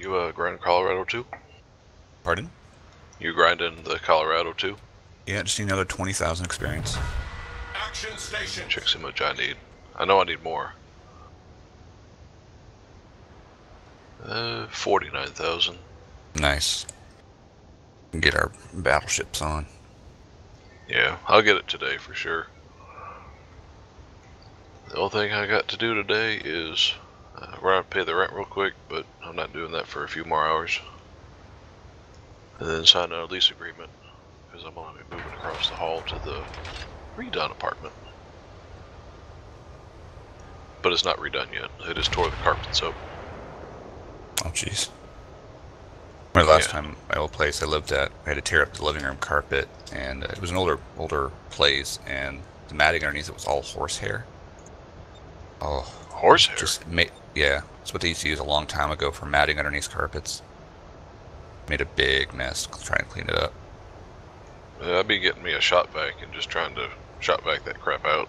You uh, grind Colorado too? Pardon? You grind in the Colorado too? Yeah, just need another 20,000 experience. Action station. Check see how much I need. I know I need more. Uh, 49,000. Nice. Get our battleships on. Yeah, I'll get it today for sure. The only thing I got to do today is uh, we're gonna pay the rent real quick, but I'm not doing that for a few more hours. And then sign a lease agreement because I'm gonna be moving across the hall to the redone apartment. But it's not redone yet. They just tore the carpets up. Oh, jeez. My last Yeah. time, my old place I lived at, I had to tear up the living room carpet, and uh, it was an older, older place, and the matting underneath it was all horsehair. Oh, Horsehair. just made, yeah, that's what they used to use a long time ago for matting underneath carpets. Made a big mess trying to clean it up. Yeah, I'd be getting me a Shop-Vac and just trying to Shop-Vac that crap out.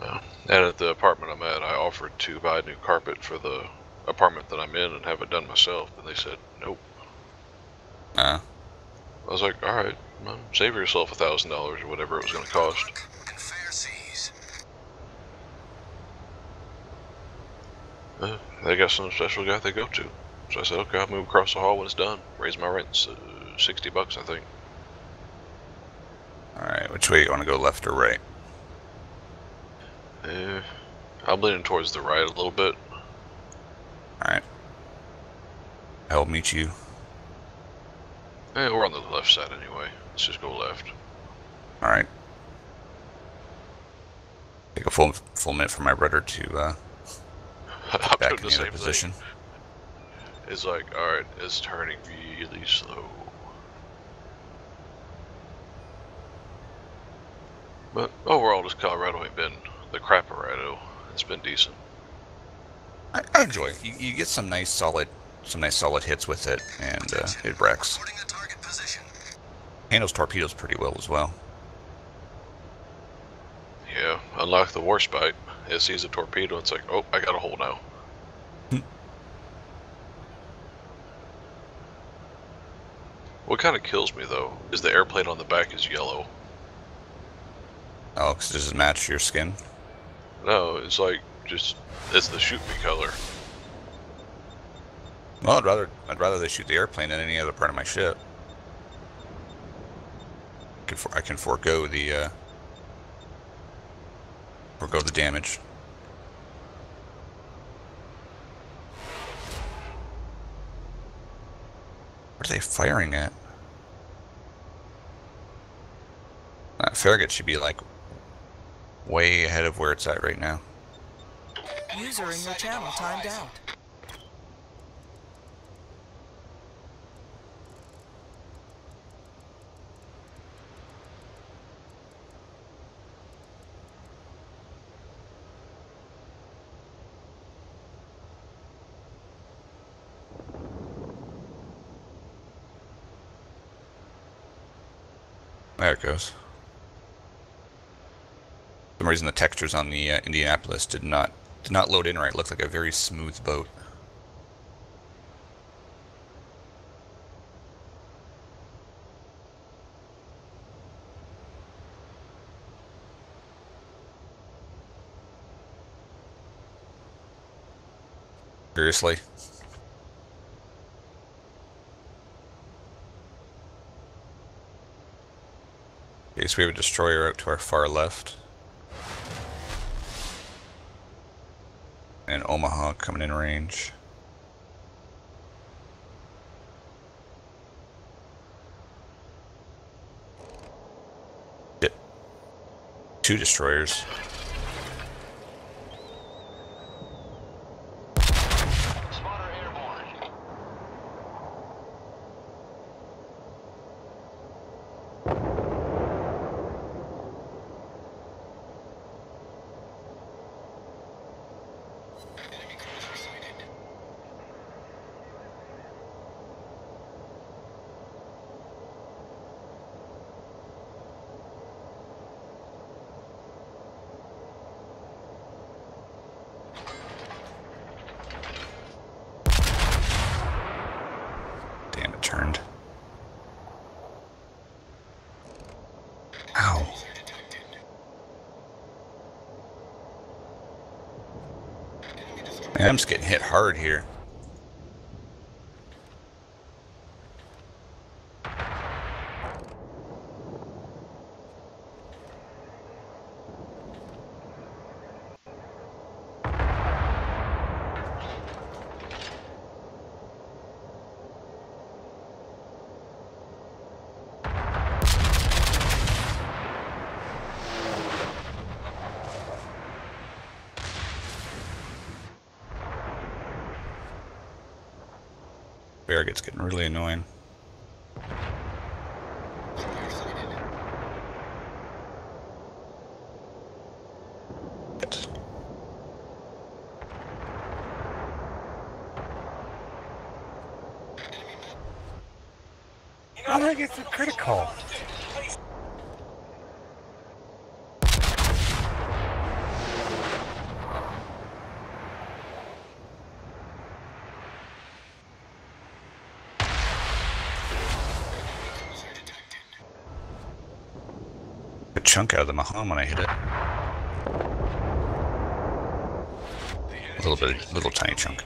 Uh, and at the apartment I'm at, I offered to buy a new carpet for the apartment that I'm in and have it done myself, and they said nope. Uh, I was like, all right, save yourself a thousand dollars or whatever it was going to cost. And fair seas. Uh, they got some special guy they go to, so I said, okay, I'll move across the hall when it's done. Raise my rent uh, sixty bucks, I think. alright, which way you want to go, left or right? Uh, I'm leaning towards the right a little bit. Alright. I'll meet you. Eh, we're on the left side anyway. Let's just go left. Alright. Take a full full minute for my rudder to uh, I'm back doing in the the same position. thing. It's like, alright, it's turning really slow. But overall, this Colorado ain't been the crapperado. It's been decent. I, I enjoy it. You, you get some nice solid some nice solid hits with it, and uh, it wrecks. Reporting a target position. Handles torpedoes pretty well as well. Yeah, unlike the Warspite, it sees a torpedo, it's like, oh, I got a hole now. What kind of kills me though is the airplane on the back is yellow. Oh, 'cause does it match your skin? No, it's like just it's the shoot me color. Well, I'd rather I'd rather they shoot the airplane than any other part of my ship. I can, for, I can forego the uh, forego the damage. What are they firing at? That Farragut should be like way ahead of where it's at right now. User in your channel timed out. There it goes. For some reason, the textures on the uh, Indianapolis did not did not load in right. It looked like a very smooth boat. Seriously? We have a destroyer out to our far left. And Omaha coming in range. Two destroyers. Spotter airborne. Enemy cruiser sighted. Man, I'm just getting hit hard here. Farragut's getting really annoying. Shit. I get so critical? A chunk out of the Mahan when I hit it. A little bit, little tiny chunk.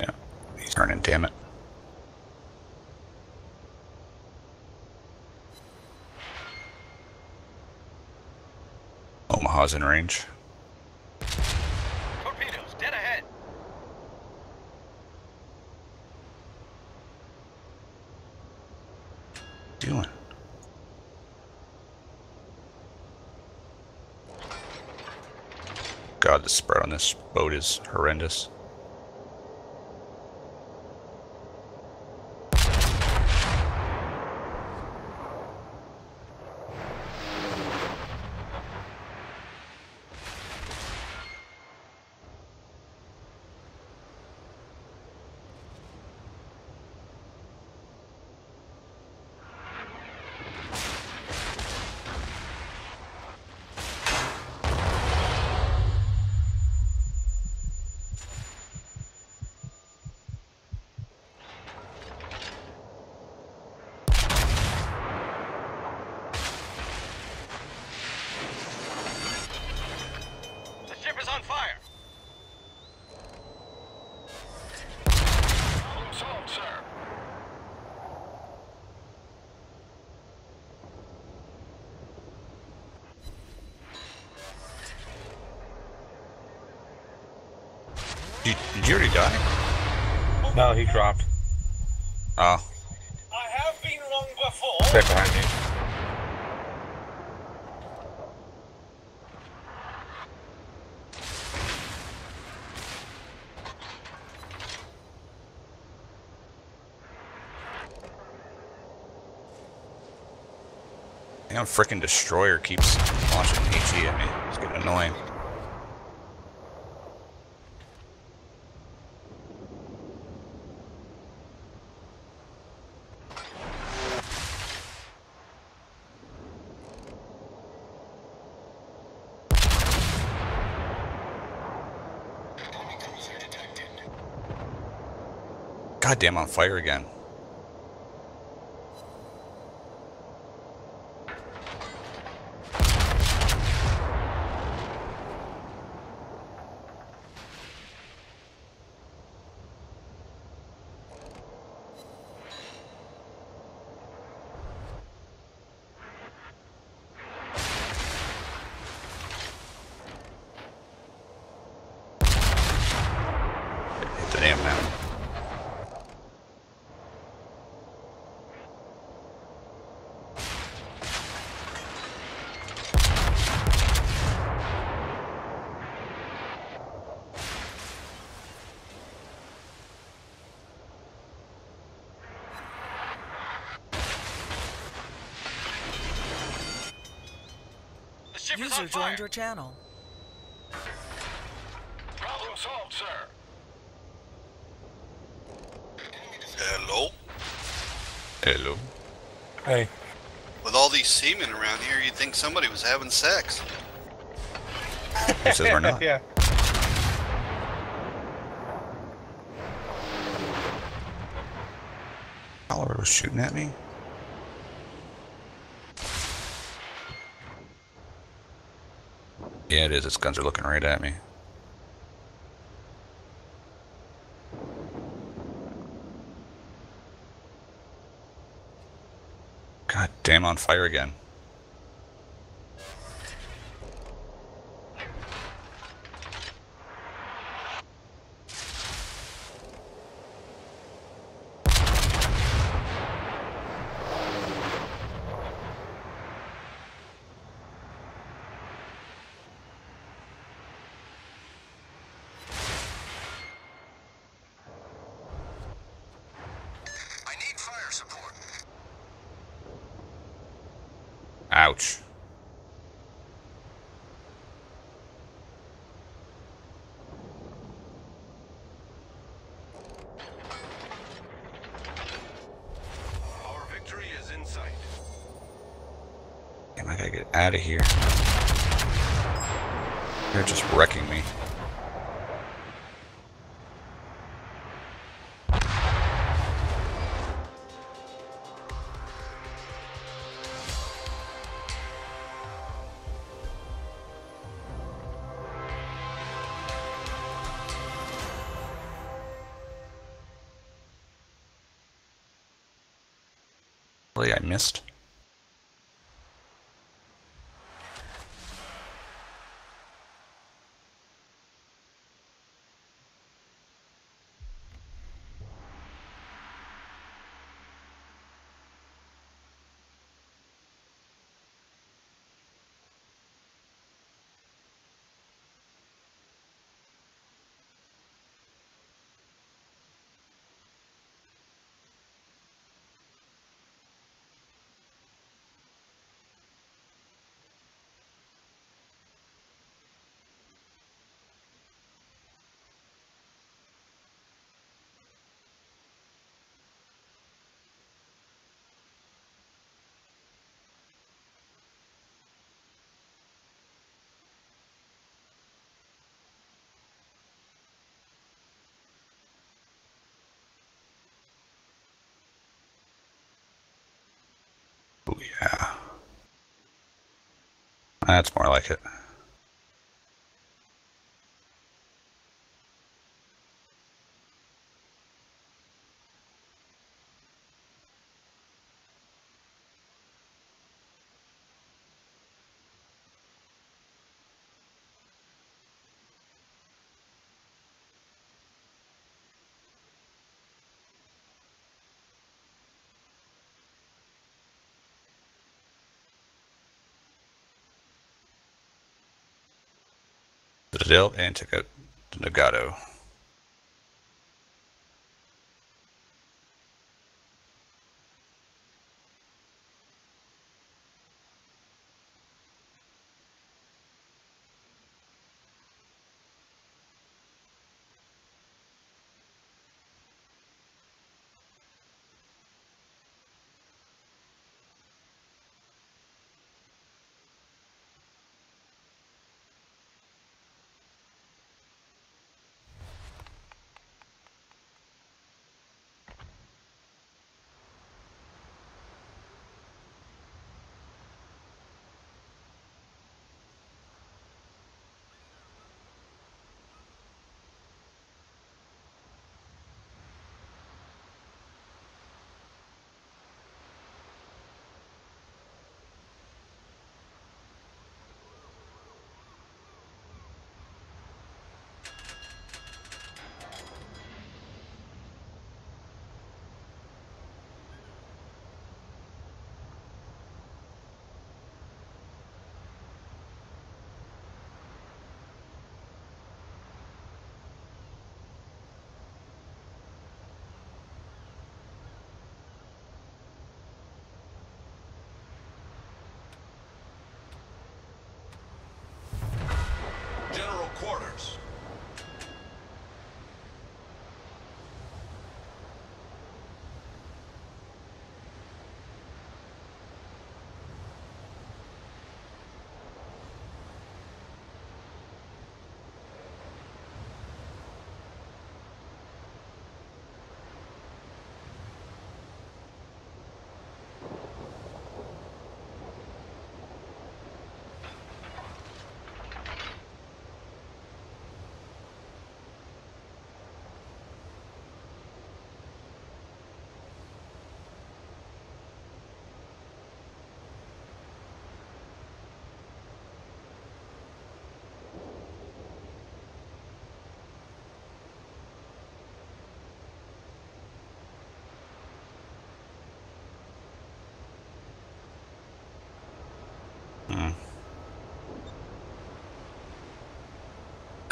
Yeah, he's turning, damn it. Omaha's in range. Torpedoes, dead ahead. Doing. God, the spread on this boat is horrendous. The ship is on fire. Problem solved, sir. Did, did you already die? No, he dropped. Oh, I have been wrong before. Right behind you. damn freaking destroyer keeps launching HE at me. It's getting annoying. Goddamn on fire again. Hit the damn mountain. The ship is User on fire. joined your channel. Problem solved, sir. Hello? Hello. Hey, With all these seamen around here, you'd think somebody was having sex. Who says we're not? yeah. Oliver was shooting at me. Yeah, it is. Its guns are looking right at me. God damn, on fire again. I need fire support. Ouch. Our victory is in sight. Damn, I gotta get out of here. They're just wrecking me. I missed. Yeah. That's more like it. And took out the Nagato.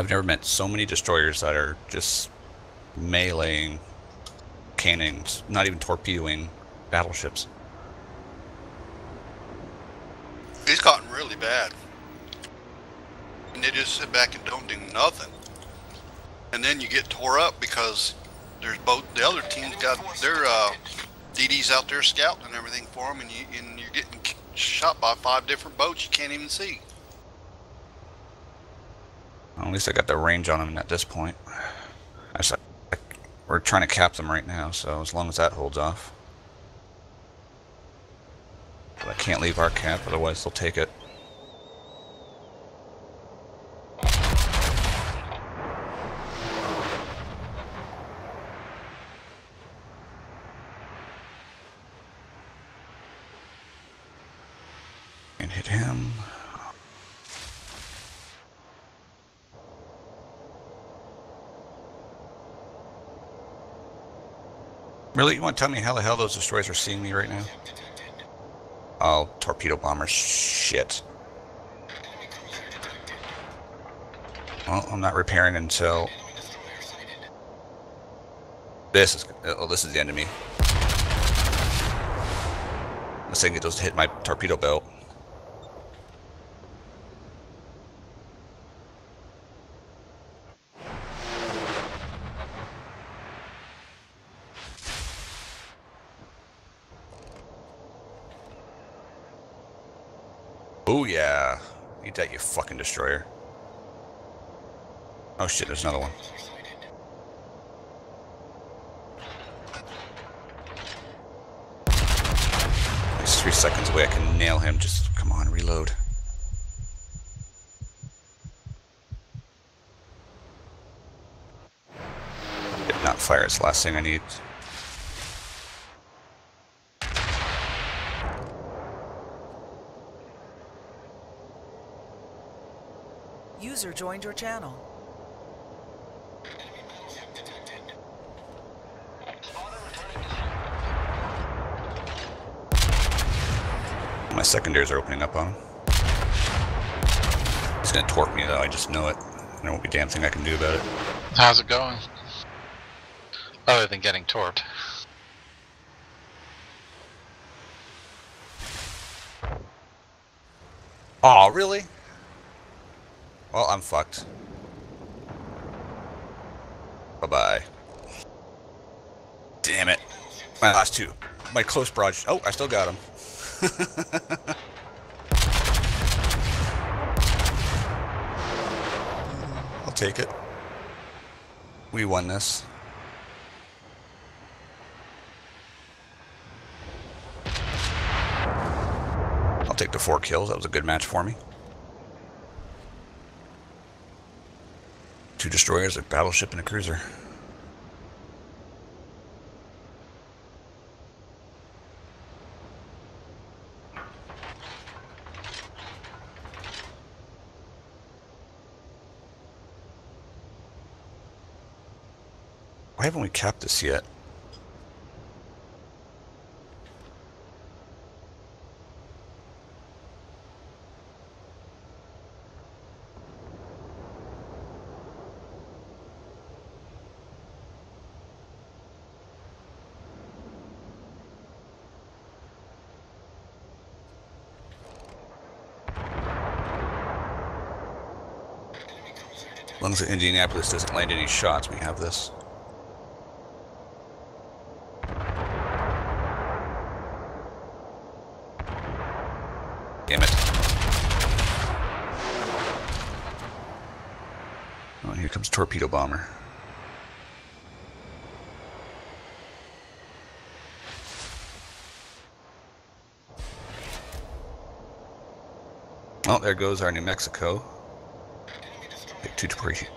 I've never met so many destroyers that are just meleeing cannons, not even torpedoing battleships. It's gotten really bad. And they just sit back and don't do nothing. And then you get tore up because there's both the other teams got their uh, DDs out there scouting and everything for them, and you and you're getting shot by five different boats you can't even see. Least I got the range on them at this point. I just, we're trying to cap them right now, so as long as that holds off. But I can't leave our cap, otherwise they'll take it. And hit him. Really? You want to tell me how the hell those destroyers are seeing me right now? Oh, torpedo bombers. Shit. Well, I'm not repairing until... This is... Oh, this is the end of me. This thing get those hit my torpedo belt. Oh yeah. Eat that, you fucking destroyer. Oh shit, there's another one. He's three seconds away. I can nail him. Just come on, reload. Did not fire. It's the last thing I need. User joined your channel. My secondaries are opening up on him. He's gonna torque me though, I just know it. There won't be a damn thing I can do about it. How's it going? Other than getting torped. Oh, really? Well, I'm fucked. Bye-bye. Damn it. My last two. My close barrage. Oh, I still got him. I'll take it. We won this. I'll take the four kills. That was a good match for me. Two destroyers, a battleship, and a cruiser. Why haven't we capped this yet? Indianapolis doesn't land any shots, we have this. Damn it. Oh, here comes torpedo bomber. Oh, there goes our New Mexico.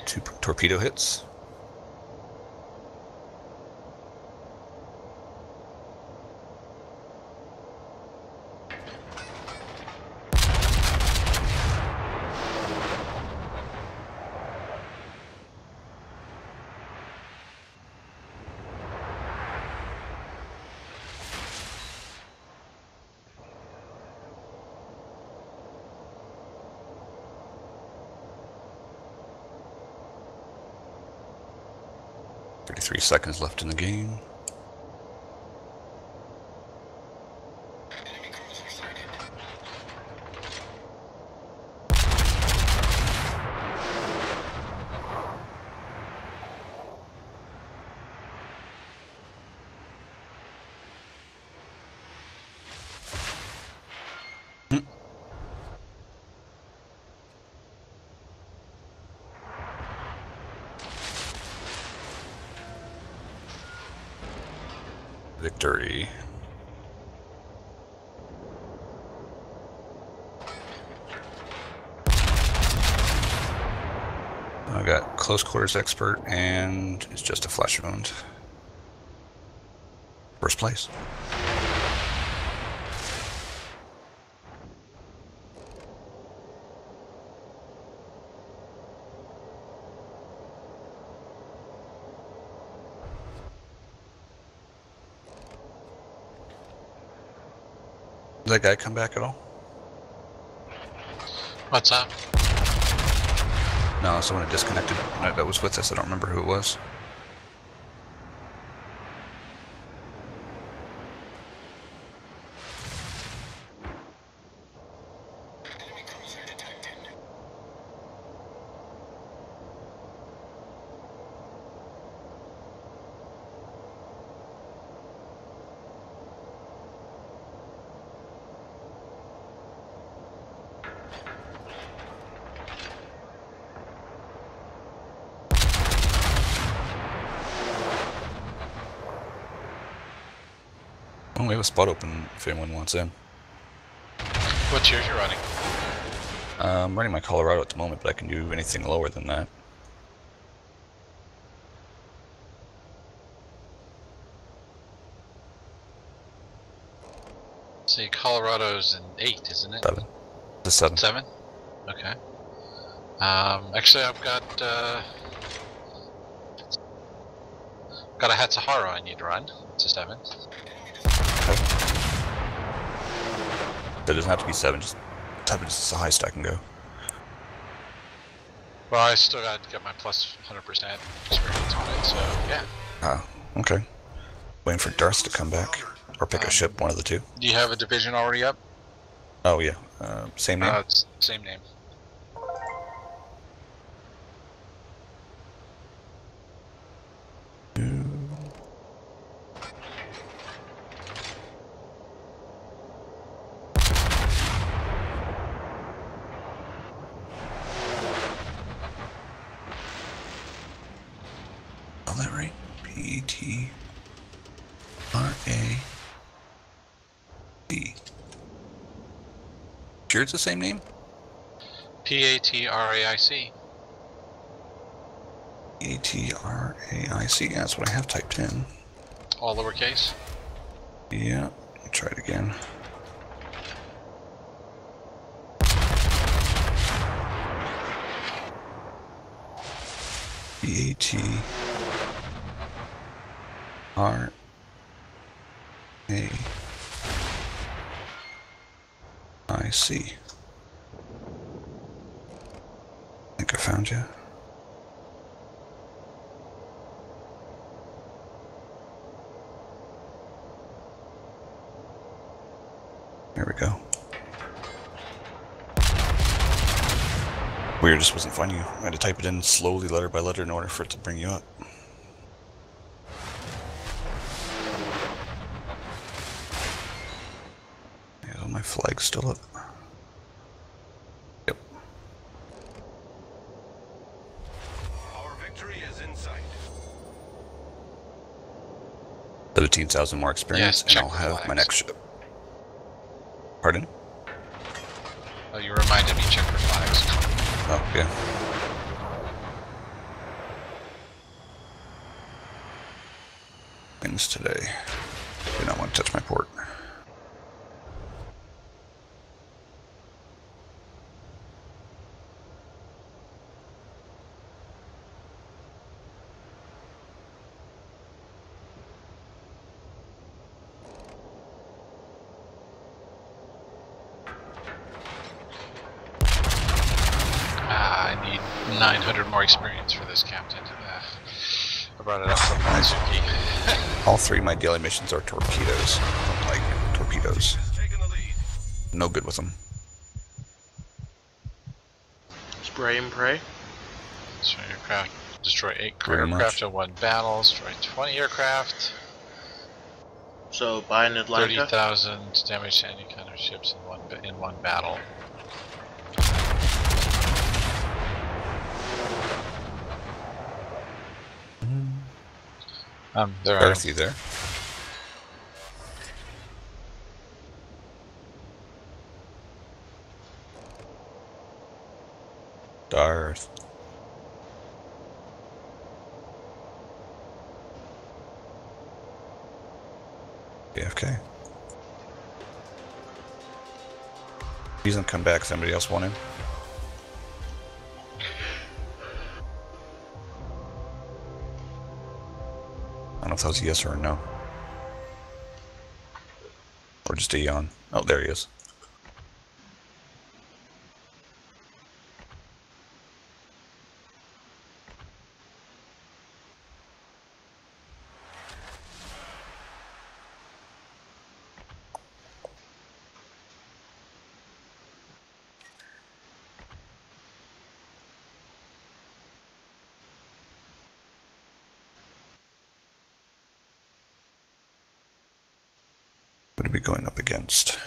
Two torpedo hits. Seconds left in the game. Victory. I got close quarters expert and it's just a flesh wound. First place. Did that guy come back at all? What's up? No, someone had disconnected that was with us. I don't remember who it was. Spot open if anyone wants in. What's yours you're running? Uh, I'm running my Colorado at the moment, but I can do anything lower than that. See, Colorado's an eight, isn't it? Seven. The seven. Seven? Okay. Um, actually, I've got, uh... Got a Hatsuharu I need to run. It's a That doesn't have to be seven. Just type it as the highest I can go. Well, I still got to get my plus 100% experience on it, so yeah. Ah, okay. Waiting for Darth to come back or pick a Um, ship, one of the two. Do you have a division already up? Oh yeah, uh, same name. Uh, same name. Spell that right? P E T R A B. It's the same name. P A T R A I C. A T R A I C. Yeah, that's what I have typed in. All lowercase. Yeah, let me try it again. B A T R A I C. think I found you. There we go. Weird, just wasn't finding you. I had to type it in slowly, letter by letter, in order for it to bring you up. Yeah, my flag's still up. Yep. Our victory is in sight. 17,000 more experience, Yes, and I'll the have my next ship. Pardon? Oh, you reminded me check for flags. Oh, yeah. Things today. Do not want to touch my port. Ah, I need 900 more experience for this captain. Uh, brought it up from Mizuki. All three of my daily missions are torpedoes. Don't like torpedoes. Has taken the lead. No good with them. Spray and pray. Destroy aircraft. Destroy eight Very aircraft in one battle. Destroy 20 aircraft. So buy an Atlanta. 30,000 damage to any kind of ships in one in one battle. Um, there are Darcy there. Darth. AFK. He's gonna come back. Somebody else want him? If that was a yes or a no. Or just a yawn. Oh, there he is. What are we going up against?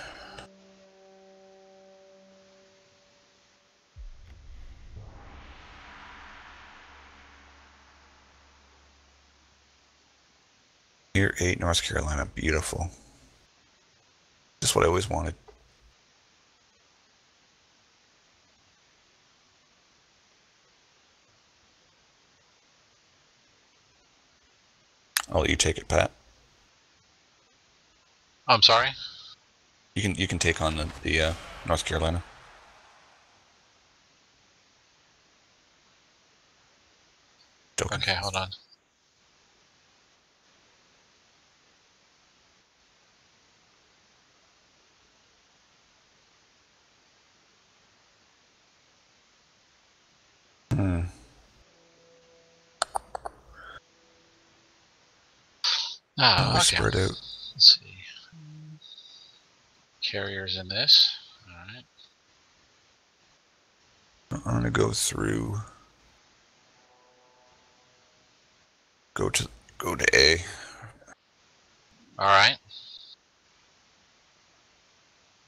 Year 8, North Carolina. Beautiful. Just what I always wanted. I'll let you take it, Pat. I'm sorry. You can you can take on the, the uh, North Carolina. Token. Okay, hold on. Hmm. Ah, okay. spread out. Let's see. Carriers in this. Alright. I'm gonna go through. Go to go to A. Alright.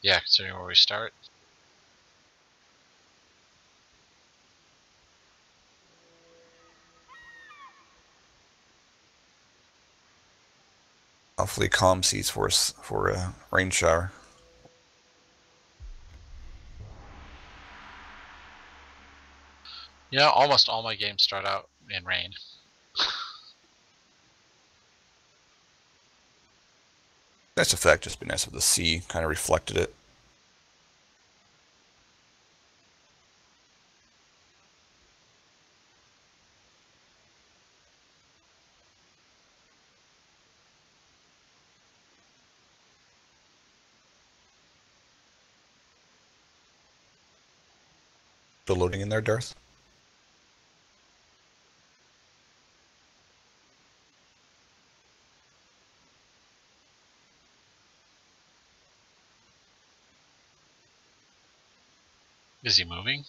Yeah, considering where we start. Awfully calm seas for us for a rain shower. Yeah, almost all my games start out in rain. That's a fact. Just be nice if the sea kind of reflected it. Still loading in there, Darth? Is he moving?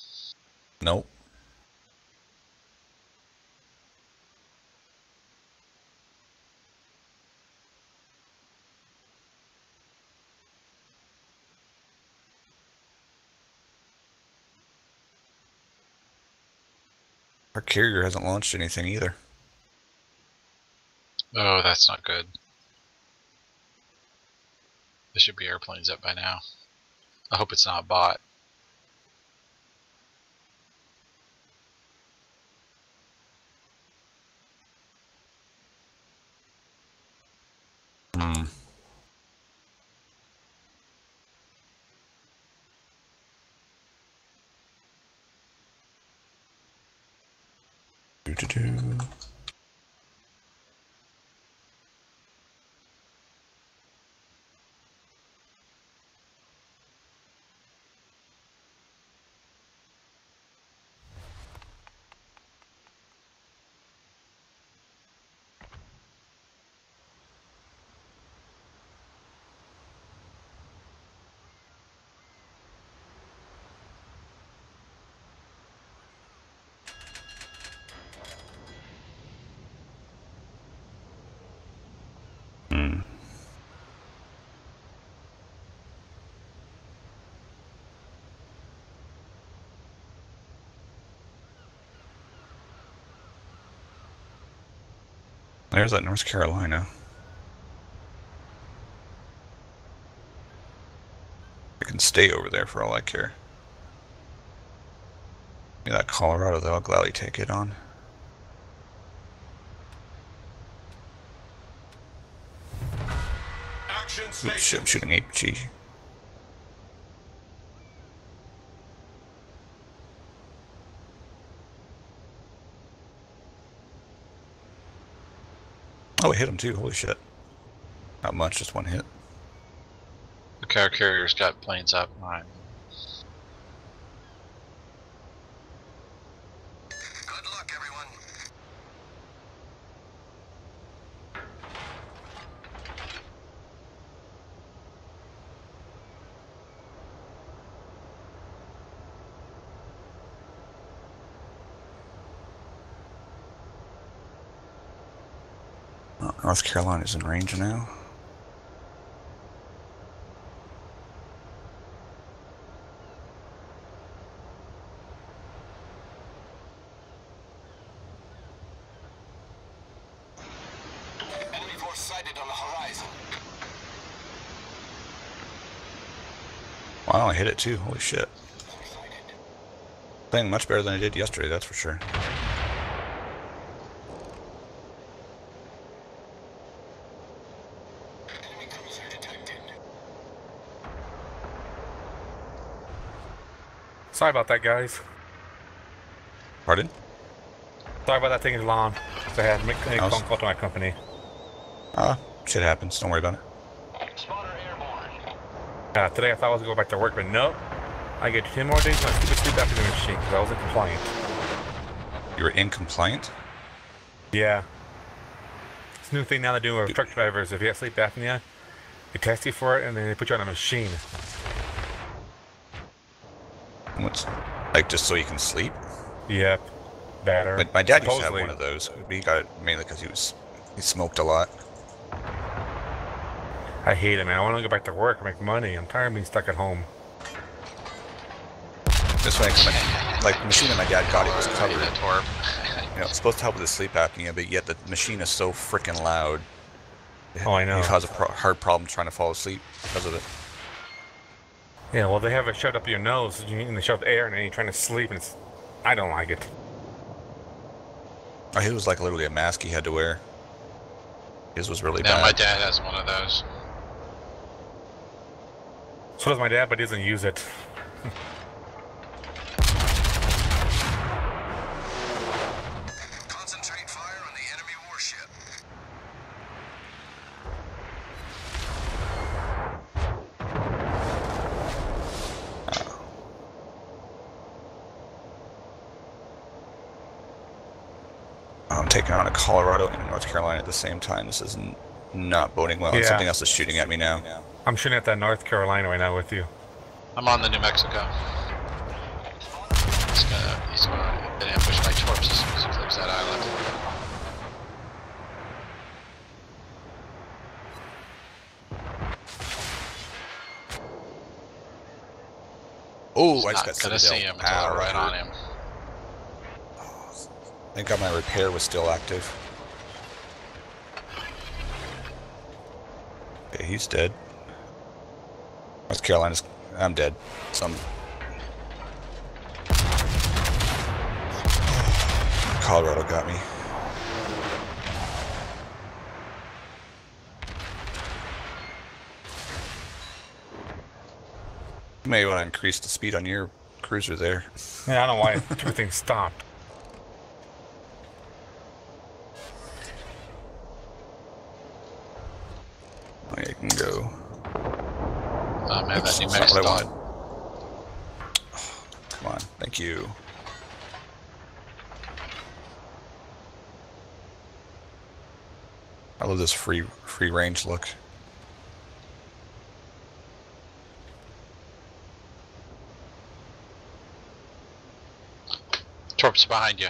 Nope. Carrier hasn't launched anything either. Oh, that's not good. There should be airplanes up by now. I hope it's not a bot. Hmm. Do-do-do. There's that North Carolina. I can stay over there for all I care. Yeah, that Colorado though, I'll gladly take it on. Oops. I'm shooting HE. Oh, we hit him too. Holy shit. Not much, just one hit. The car carrier's got planes up. Alright. North Carolina's in range now. Enemy force sighted on the horizon. Wow, I hit it too. Holy shit. Playing much better than I did yesterday, that's for sure. Sorry about that, guys. Pardon? Sorry about that thing in lawn. I had to make a phone call to my company. Ah, shit happens. Don't worry about it. Uh, today I thought I was going back to work, but nope. I get 10 more days on my stupid sleep after the machine because I wasn't compliant. You were incompliant? Yeah. This new thing now they're doing with truck drivers. If you have sleep apnea, they test you for it and then they put you on a machine. What's like just so you can sleep? Yep. Better. But my dad used to have one of those. but He got it uh, mainly because he was he smoked a lot. I hate it, man. I want to go back to work and make money. I'm tired of being stuck at home. This way, my, like the machine that my dad got, it was covered. that torp. You know, it's supposed to help with the sleep apnea, but yet the machine is so freaking loud. Oh, I know. You cause a pro- hard problem trying to fall asleep because of it. Yeah, well, they have it shoved up your nose, and you- and they shove air, and then you're trying to sleep, and it's. I don't like it. Oh, his was like literally a mask he had to wear. His was really Yeah, bad. my dad has one of those. So does my dad, but he doesn't use it. Concentrate fire on the enemy warship. I'm taking on a Colorado and North Carolina at the same time. This is not boding well. Yeah. Something else is shooting at me now. I'm shooting at that North Carolina right now with you. I'm on the New Mexico. He's gonna, he's gonna get ambushed by torps as soon as he clears that island. Oh, He's I just not got gonna see him until Ow, I'm right that on hurt. him. Thank God my repair was still active. Okay, he's dead. North Carolina's. I'm dead. Some. Colorado got me. You may want to increase the speed on your cruiser there. Yeah, I don't know why everything stopped. Oh, yeah, you can go. Oh man, Oops, that New that's not what I Mexico. wanted. Come on, thank you. I love this free free range look. Torps behind you.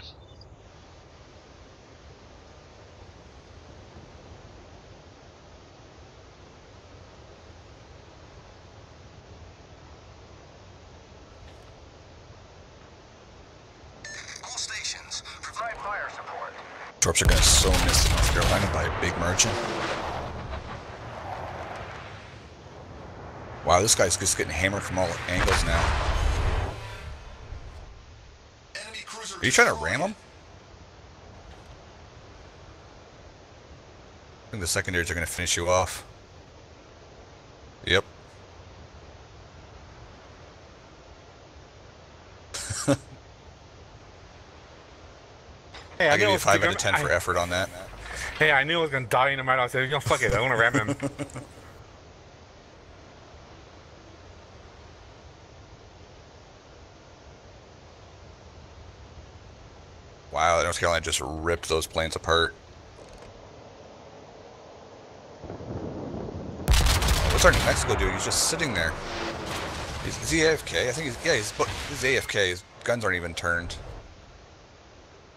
Are gonna so miss North Carolina by a big margin. Wow, this guy's just getting hammered from all angles now. Are you trying to ram him? I think the secondaries are gonna finish you off. Yep. Hey, I give you five out of ten for I- effort on that. Hey, I knew I was gonna die no matter. what. I said, "You know, fuck it. I want to ram him." Wow, North Carolina just ripped those planes apart. Oh, what's our New Mexico doing? He's just sitting there. Is, is he AFK? I think he's yeah. He's, but he's AFK. His guns aren't even turned.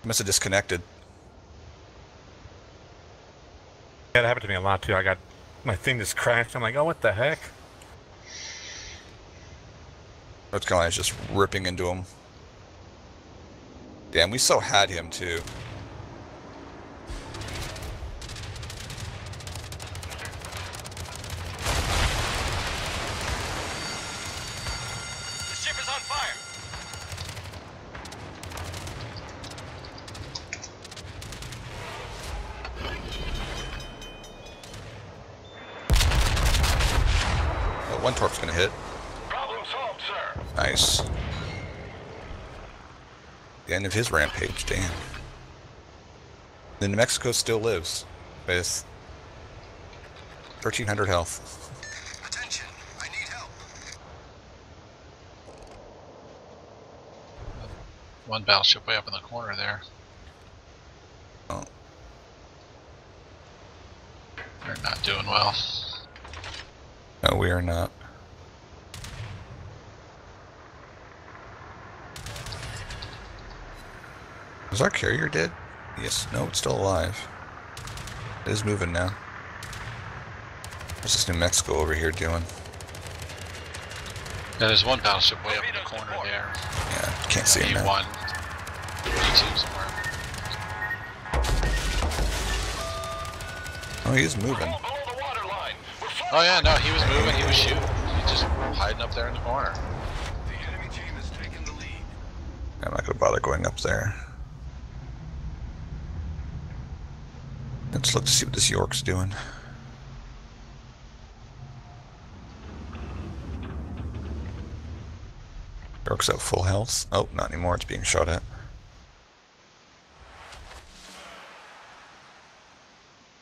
Must have disconnected. Yeah, that happened to me a lot too. I got my thing just crashed. I'm like, oh, what the heck? North Carolina's just ripping into him. Damn, we so had him too. The ship is on fire. Oh, one torp's gonna hit. Problem solved, sir. Nice. The end of his rampage, damn. The New Mexico still lives with 1300 health. Attention, I need help. One battleship way up in the corner there. Oh. They're not doing well. No, we are not. Is our carrier dead? Yes. No, it's still alive. It is moving now. What's this New Mexico over here doing? Yeah, there's one battleship way up in the corner there. Yeah, can't see him now. E1. E2 somewhere. Oh, he is moving. Below the water line. We're far Oh yeah, no, he was moving, he was shooting. He's just hiding up there in the corner. The enemy team is taking the lead. I'm not gonna bother going up there. Let's look to see what this York's doing. York's at full health. Oh, not anymore. It's being shot at.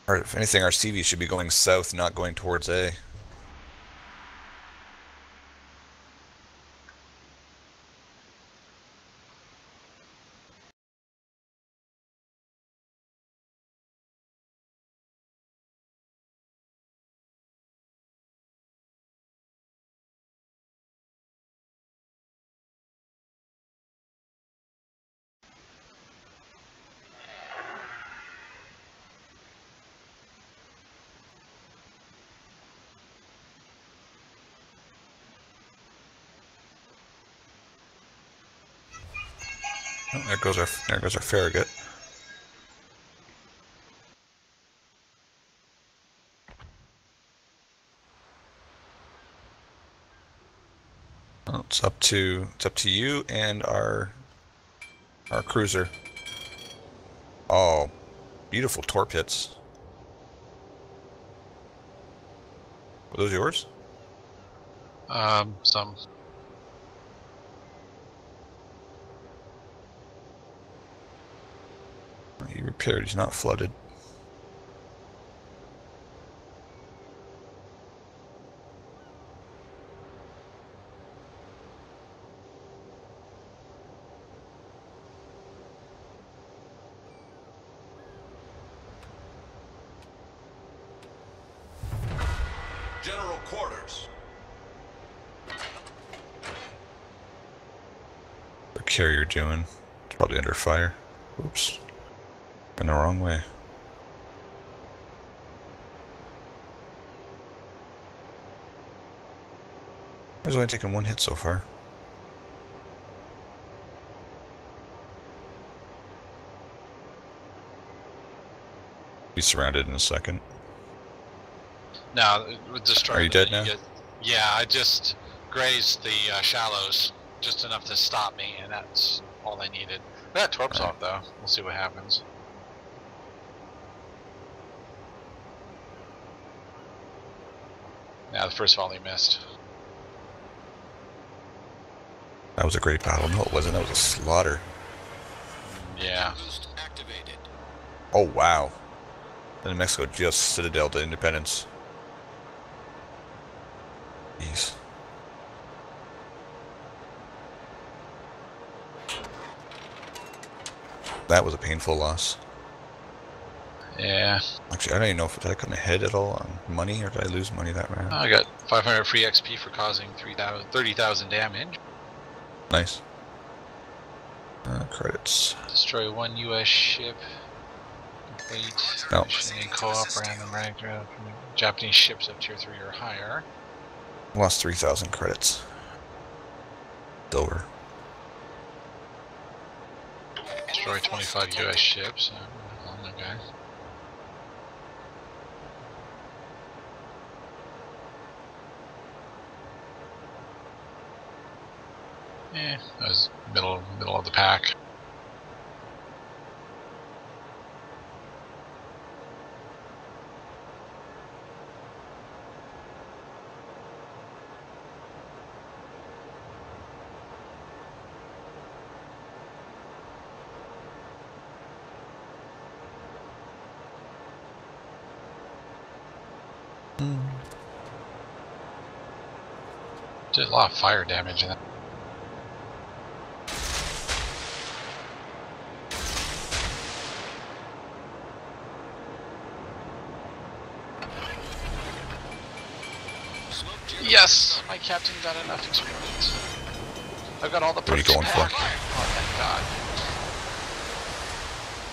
Or if anything, our CV should be going south, not going towards A. goes our there goes our Farragut. It's up to it's up to you and our our cruiser. Oh, beautiful torp hits. Were those yours? Um, some. He repaired. He's not flooded. General quarters. The carrier doing? It's probably under fire. Oops. In the wrong way. He's only taken one hit so far. Be surrounded in a second. No, destroy. Are you dead now? get- yeah, I just grazed the uh, shallows just enough to stop me, and that's all I needed. That torps Right. off though. We'll see what happens. Yeah, the first volley missed. That was a great battle. No, it wasn't. That was a slaughter. Yeah. Oh, wow. New Mexico just citadel to independence. Jeez. That was a painful loss. Yeah. Actually, I don't even know if did I come ahead at all on money or did I lose money that round. I got 500 free XP for causing 30,000 damage. Nice. Uh, credits. Destroy one U.S. ship. Complete. No. Mission co-op random uh, Japanese ships of tier three or higher. Lost 3,000 credits. It's over. Destroy 25 U.S. ships. Uh, okay. Yeah, that was middle middle of the pack. Hmm. Did a lot of fire damage in that. Yes, my captain got enough experience. I've got all the What are you perks going for? Oh.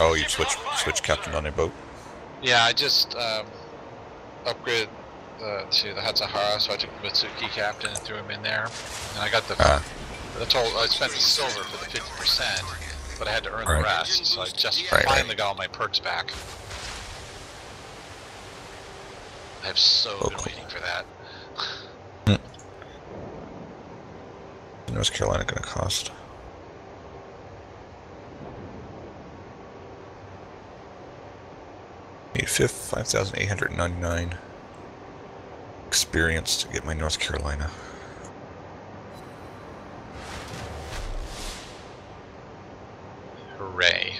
Oh, you switch switch captain on your boat. Yeah, I just um, upgraded uh, to the Hatsuharu, so I took the Mutsuki captain and threw him in there, and I got the Ah, the total. I spent the silver for the fifty percent, but I had to earn Right. the rest, so I just Right, right. finally got all my perks back. I've so Oh, been cool. waiting for that. North Carolina gonna cost? Need fifth five thousand eight hundred ninety nine experience to get my North Carolina. Hooray!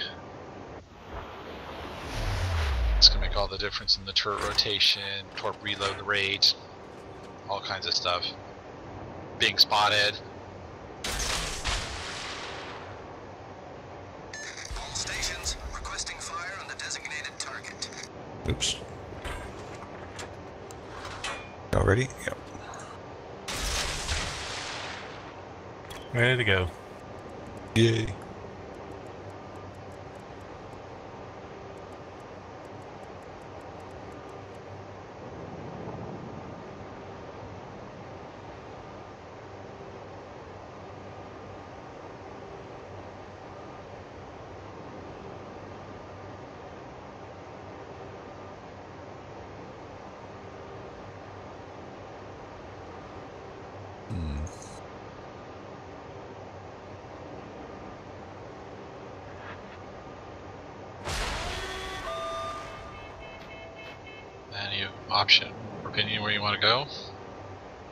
It's gonna make all the difference in the turret rotation, torp reload rate, all kinds of stuff. Being spotted. Oops. Y'all ready? Yep. Ready to go. Yay. Hmm. Any option, opinion where you want to go?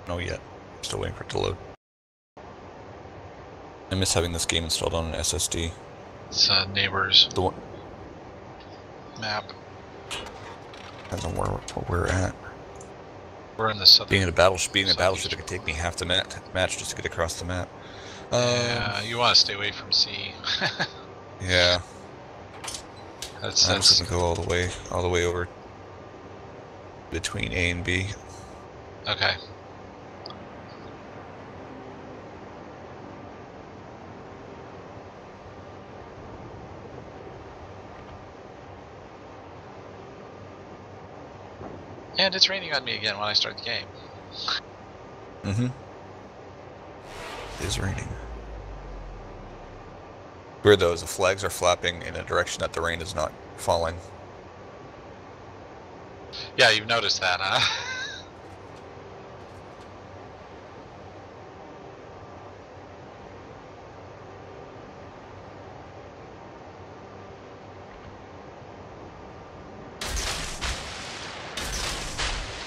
No yet. Still waiting for it to load. Miss having this game installed on an SSD. It's uh, neighbors The one map. depends on where where we're at. We're in the southern. Being in a battle, being in a battleship, it could take me half the mat, match just to get across the map. Um, yeah, you want to stay away from sea. yeah. that's I'm that's just gonna go all the way, all the way over between A and B. okay. And it's raining on me again when I start the game. Mm-hmm. It is raining. Weird though, is the flags are flapping in a direction that the rain is not falling. Yeah, you've noticed that, huh?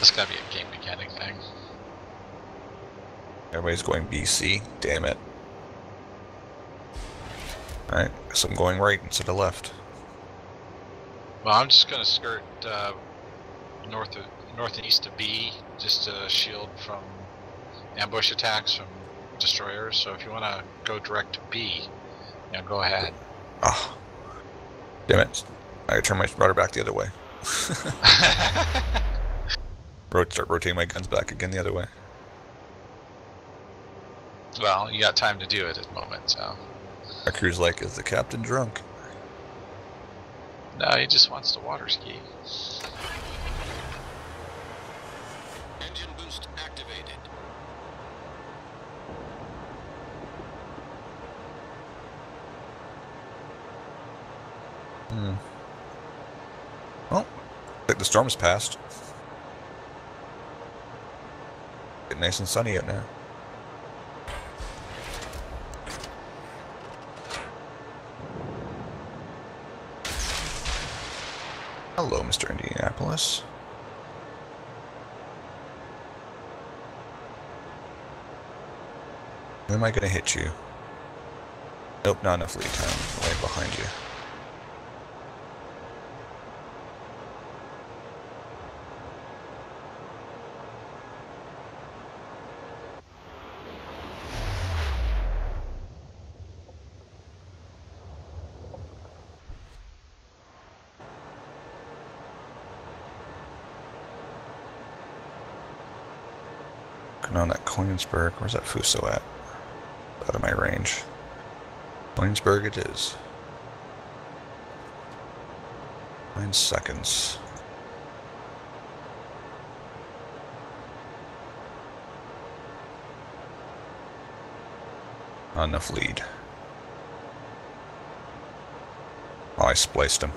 This gotta be a game mechanic thing. Everybody's going BC. Damn it. Alright, guess I'm going right instead of left. Well, I'm just gonna skirt uh, north of north and east of B, just to shield from ambush attacks from destroyers. So if you want to go direct to B, you know, go ahead. Ah. Damn it. I gotta turn my rudder back the other way. Start rotating my guns back again the other way. Well, you got time to do it at the moment, so My crew's like, is the captain drunk? no, he just wants to water ski. Engine boost activated. Hmm. Well, I think the storm's passed. Getting nice and sunny out now. Hello, Mr. Indianapolis. Am I gonna hit you? Nope, not enough lead time. Way behind you. Looking on that Koenigsberg. Where's that Fuso at? Out of my range. Koenigsberg it is. Nine seconds. Not enough lead. Oh, I spliced him.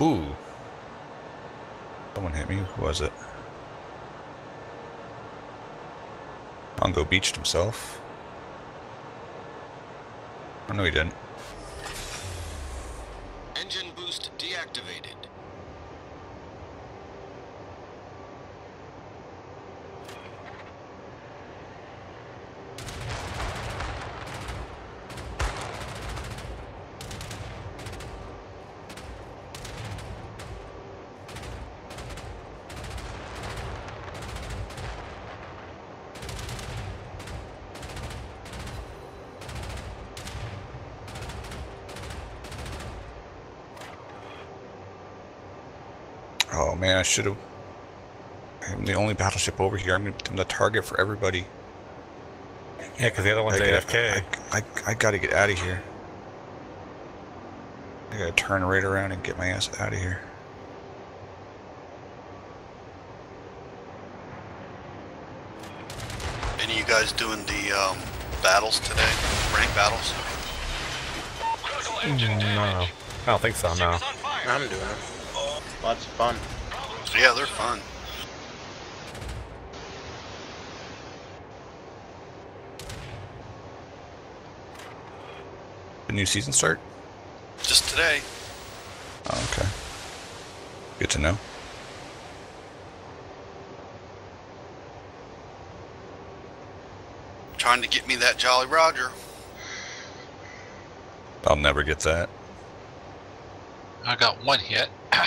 Ooh. Someone hit me. Who was it? Mongo beached himself. Oh, no, he didn't. Engine boost deactivated. Oh man, I should have. I'm the only battleship over here. I'm gonna become the target for everybody. Yeah, because the other one's I, gotta- AFK. I, I, I gotta get out of here. I gotta turn right around and get my ass out of here. Any of you guys doing the um, battles today? Rank battles? Mm, no, I don't think so. No. I'm doing it. Lots of fun. Yeah, they're fun. The new season start? Just today. Oh, okay. Good to know. Trying to get me that Jolly Roger. I'll never get that. I got one hit.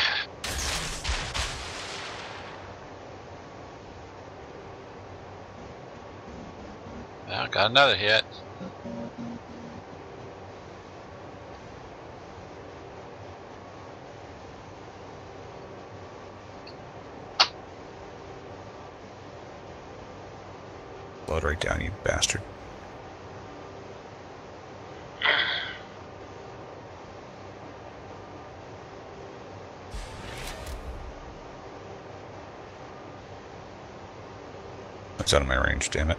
Now got another hit. Load right down, you bastard. That's out of my range, damn it.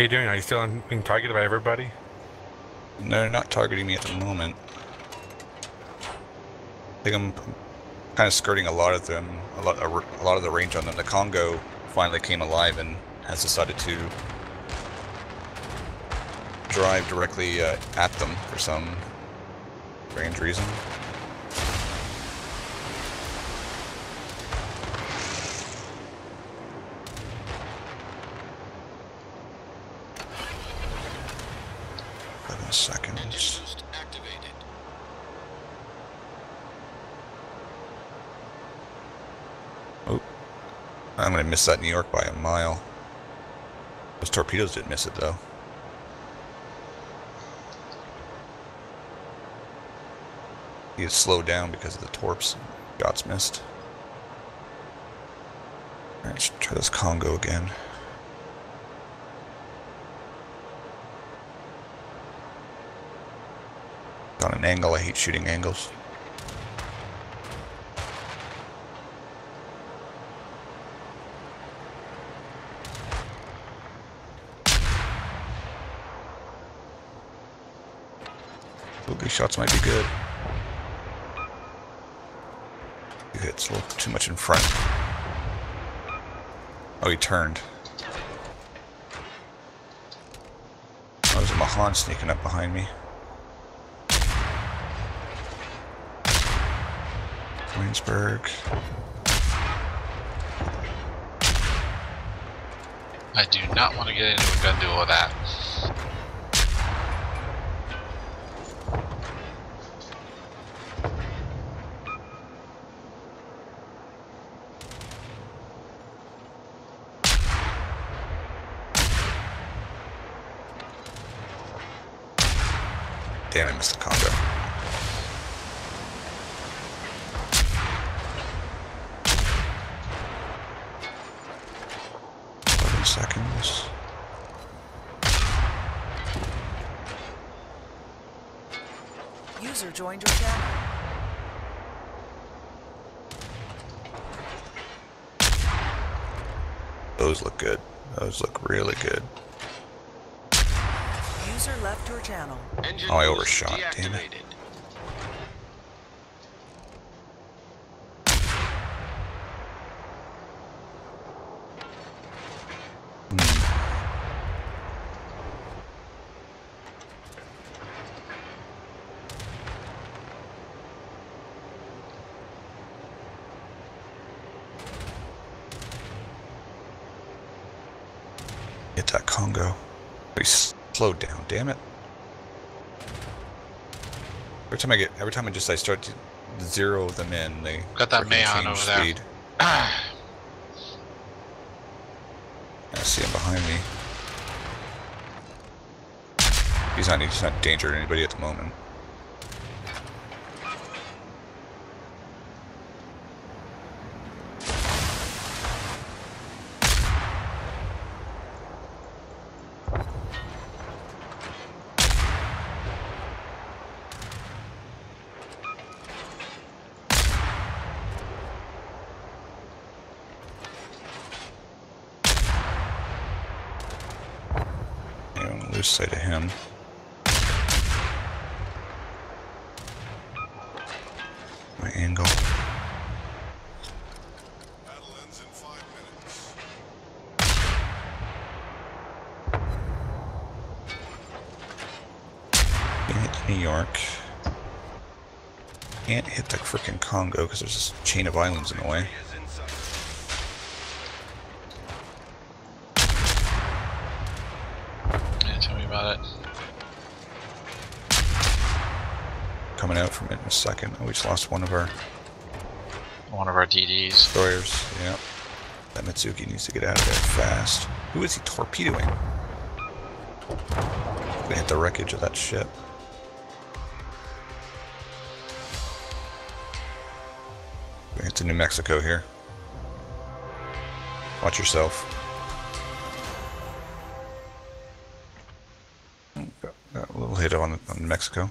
You doing? Are you still being targeted by everybody? No, they're not targeting me at the moment. I think I'm kind of skirting a lot of them, a lot, a lot of the range on them. The Kongo finally came alive and has decided to drive directly uh, at them for some strange reason. Eleven seconds. Boost activated. I'm gonna miss that New York by a mile. Those torpedoes didn't miss it though. He had slowed down because of the torps. Shots missed. Alright, let's try this Kongo again. On an angle, I hate shooting angles. Boogie shots might be good. Hits, a little too much in front. Oh, he turned. Oh, there's a Mahan sneaking up behind me. Queensburg. I do not want to get into a gun duel with that. Damn, I missed the Kongo. Eleven seconds. User joined your channel. Those look good. Those look really good. User left your channel. Engine Oh, I overshot, damn it. Hit that Kongo. He slowed down, damn it. Every time I get, every time I just, I start to zero them in, they Got that Mahan over there. speed. I see him behind me. He's not, he's not danger to anybody at the moment. I don't wanna lose sight of him. My angle. Battle ends in five minutes. Can't hit New York. Can't hit the frickin' Kongo because there's this chain of islands in the way. Yeah, tell me about it. Coming out from it in a second. Oh, we just lost one of our One of our DDs. destroyers. Yeah. That Mutsuki needs to get out of there fast. Who is he torpedoing? Gonna hit the wreckage of that ship. To New Mexico here. Watch yourself. Got, a little hit on, on Mexico.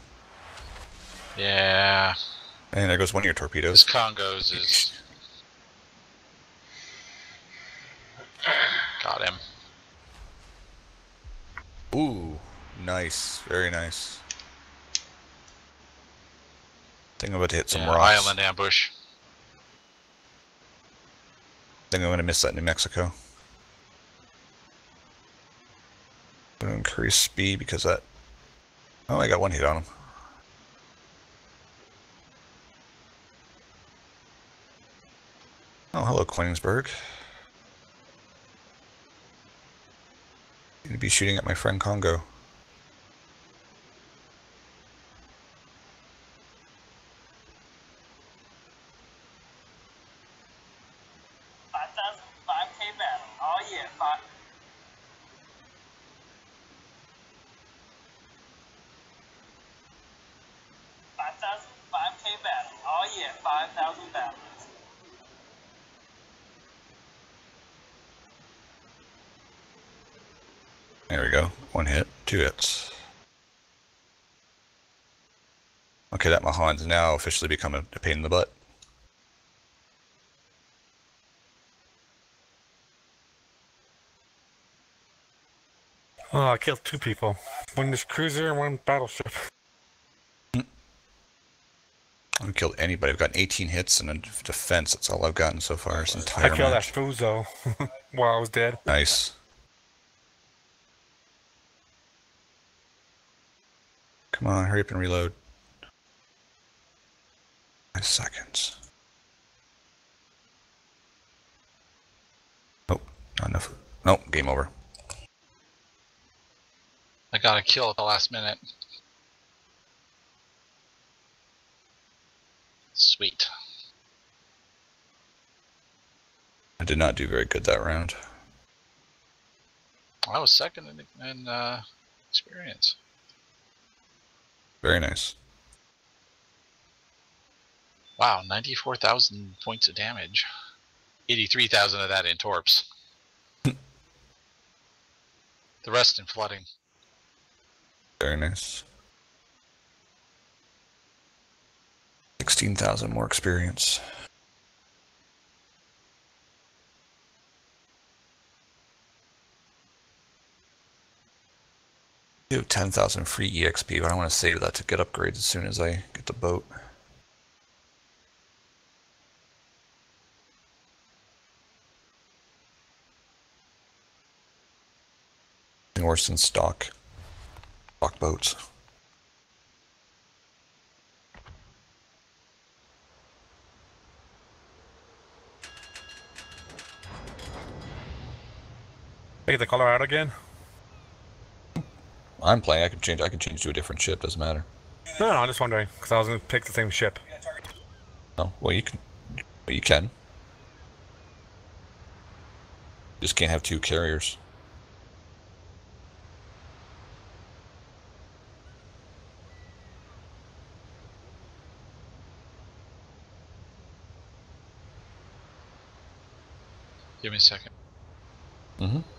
Yeah, And there goes one of your torpedoes. this. Kongo's is. Got him. Ooh, nice. Very nice. Think I'm about to hit some Yeah, rocks. island ambush. Think I'm gonna miss that New Mexico. Gonna increase speed because that. Oh, I got one hit on him. Oh, hello, Koenigsberg. Going to be shooting at my friend Kongo. Five thousand five K battle. Oh yeah, five. Five thousand five K battle. Oh yeah, five thousand battle. There we go. One hit, two hits. Now officially become a, a pain in the butt. Oh, I killed two people. One this cruiser and one battleship. I haven't killed anybody. I've gotten 18 hits and a defense. That's all I've gotten so far this I entire killed that. Fuso while I was dead. Nice. Come on, hurry up and reload. Seconds. Nope, not enough. Nope, game over. I got a kill at the last minute. Sweet. I did not do very good that round. I was second in, in uh, experience. Very nice. Wow, 94,000 points of damage. 83,000 of that in torps. the rest in flooding. Very nice. 16,000 more experience. You have 10,000 free EXP, but I want to save that to get upgrades as soon as I get the boat. Worse than stock. Stock boats. Take the Colorado again? I'm playing. I can change. I can change to a different ship. Doesn't matter. No, no, I'm just wondering because I was gonna pick the same ship. Oh, well, you can. You can. Just can't have two carriers. Second. Mm-hmm.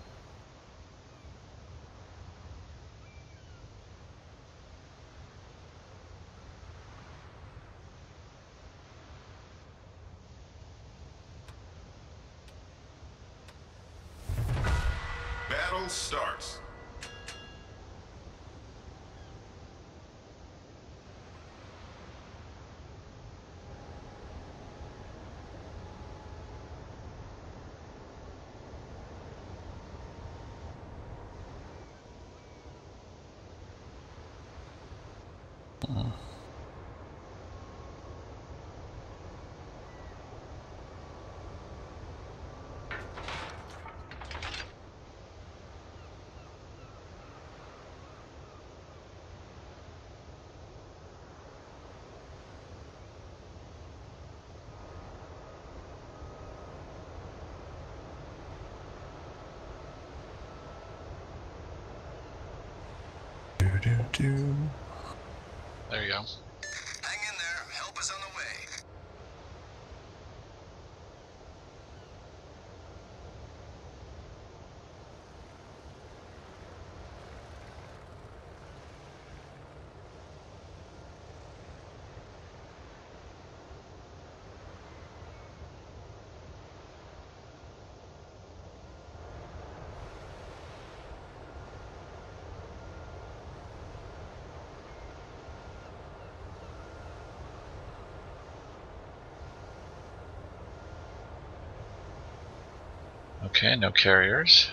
Okay, no carriers.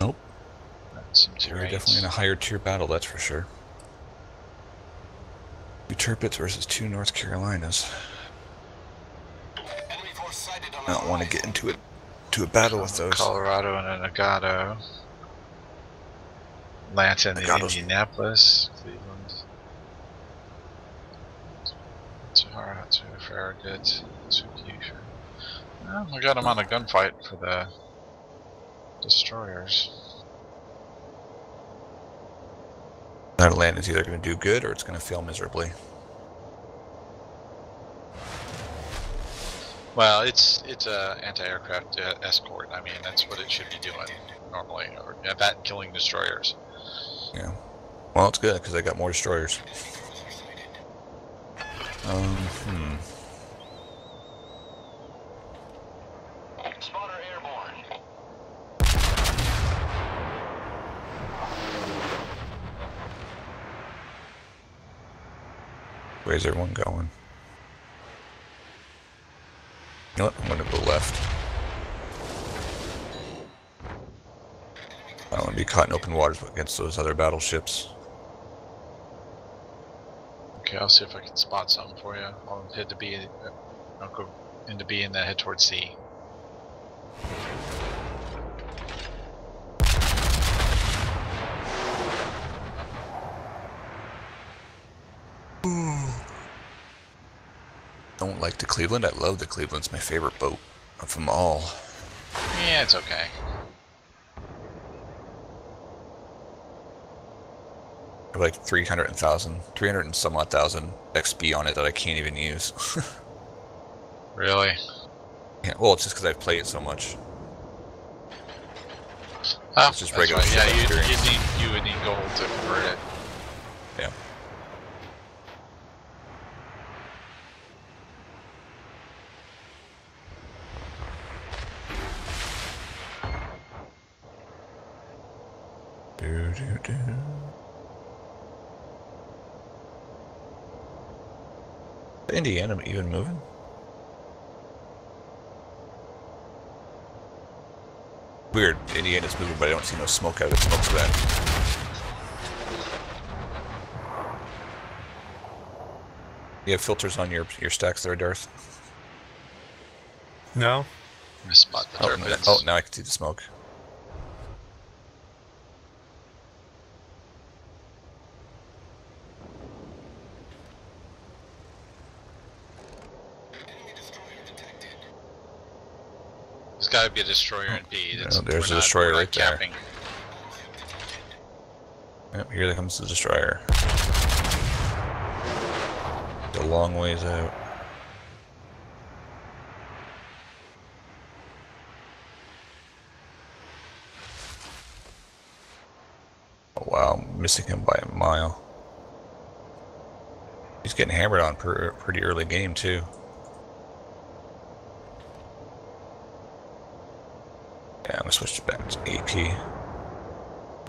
Nope. That's some We're terrains. definitely in a higher tier battle, that's for sure. Two Tirpitz versus two North Carolinas. Enemy force sighted on I don't want to get into it to a battle with those. Colorado and an Agado. Atlanta and Indianapolis. Cleveland. Sahara to Farragut Fuchsia. Well, we got him on a gunfight for the destroyers. That land is either going to do good or it's going to fail miserably. Well, it's it's a anti-aircraft uh, escort. I mean, that's what it should be doing normally. Or yeah, that killing destroyers. Yeah. Well, it's good because I got more destroyers. Um, hmm. Where's everyone going? You know what? I'm gonna go left. I don't want to be caught in open waters against those other battleships. Okay, I'll see if I can spot something for you. I'll head to B. uh, I'll go into B and then head towards C. Cleveland. I love the Cleveland's my favorite boat of them all. Yeah, it's okay. I have like 300,000, 300 and some odd thousand XP on it that I can't even use. Really? yeah, well, it's just because I've played it so much. Oh, It's just regular right. Yeah, you, you need you would need gold to convert it. Yeah. Do, do, do. Indiana even moving? Weird. Indiana's moving, but I don't see no smoke out of it. Smoke's that. You have filters on your your stacks there, Darth. No? I spot the Oh, oh, now I can see the smoke. There's got to be a destroyer in B. Oh, That's, Oh, there's a destroyer not right there. camping. Yep, here comes the destroyer. A long ways out. Oh wow, missing him by a mile. He's getting hammered on pretty early game too. Yeah, I'm gonna switch back to AP.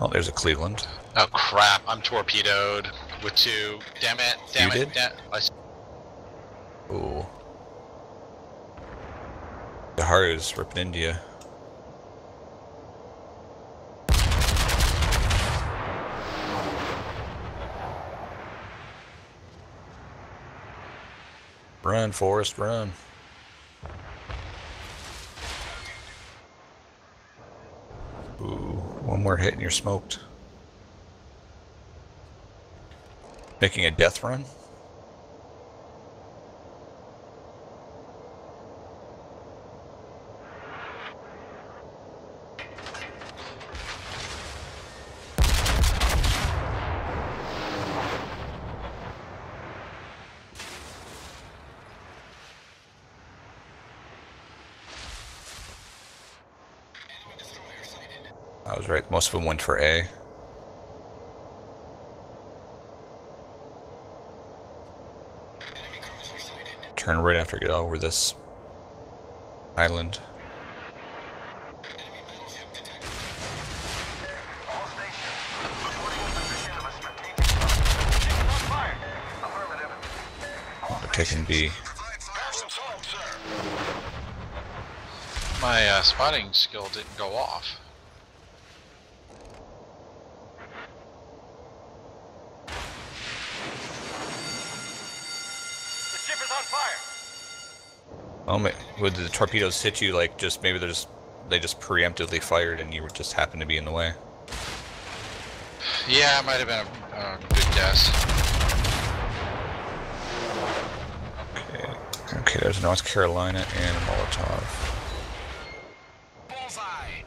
Oh, there's a Cleveland. Oh crap! I'm torpedoed with two. Damn it! Damn You it! did? Damn, I s- Ooh. The Haru's ripping India. Run, Forrest, run. Ooh, one more hit and you're smoked. Making a death run? I was right. Most of them went for A. Turn right after I get over this island. Taking B. My uh, spotting skill didn't go off. The ship is on fire. Oh, ma- would the torpedoes hit you like just maybe they're just they just preemptively fired and you were just happened to be in the way? Yeah, it might have been a, good guess. Okay. Okay, there's North Carolina and Molotov. Bullseye.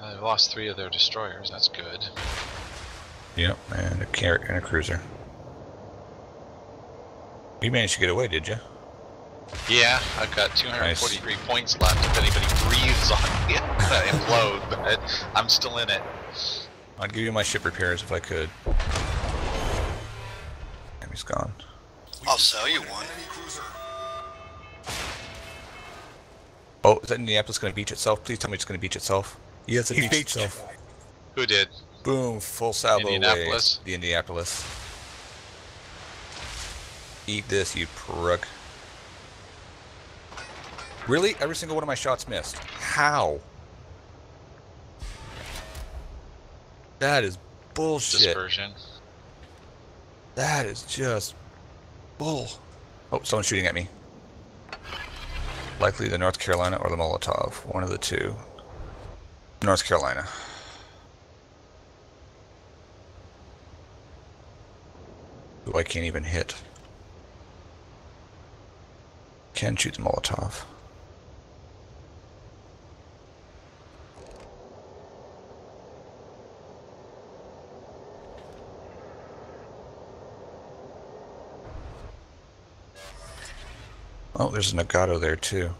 Uh, they lost three of their destroyers. That's good. Yep, and a carrot and a cruiser. You managed to get away, did you? Yeah, I've got 243 points left. If anybody breathes on me, I'm gonna implode. But I'm still in it. I'd give you my ship repairs if I could. Enemy's gone. I'll sell you one. Oh, is that Indianapolis going to beach itself? Please tell me it's going to beach itself. Yes, it He beached beached itself. Who did? Boom, full salvo away. The Indianapolis. Eat this, you prug. Really? Every single one of my shots missed. How? That is bullshit. Dispersion. That is just bull. Oh, someone's shooting at me. Likely the North Carolina or the Molotov. One of the two. North Carolina. Who I can't even hit. Can shoot the Molotov. Oh, there's a Nagato there too.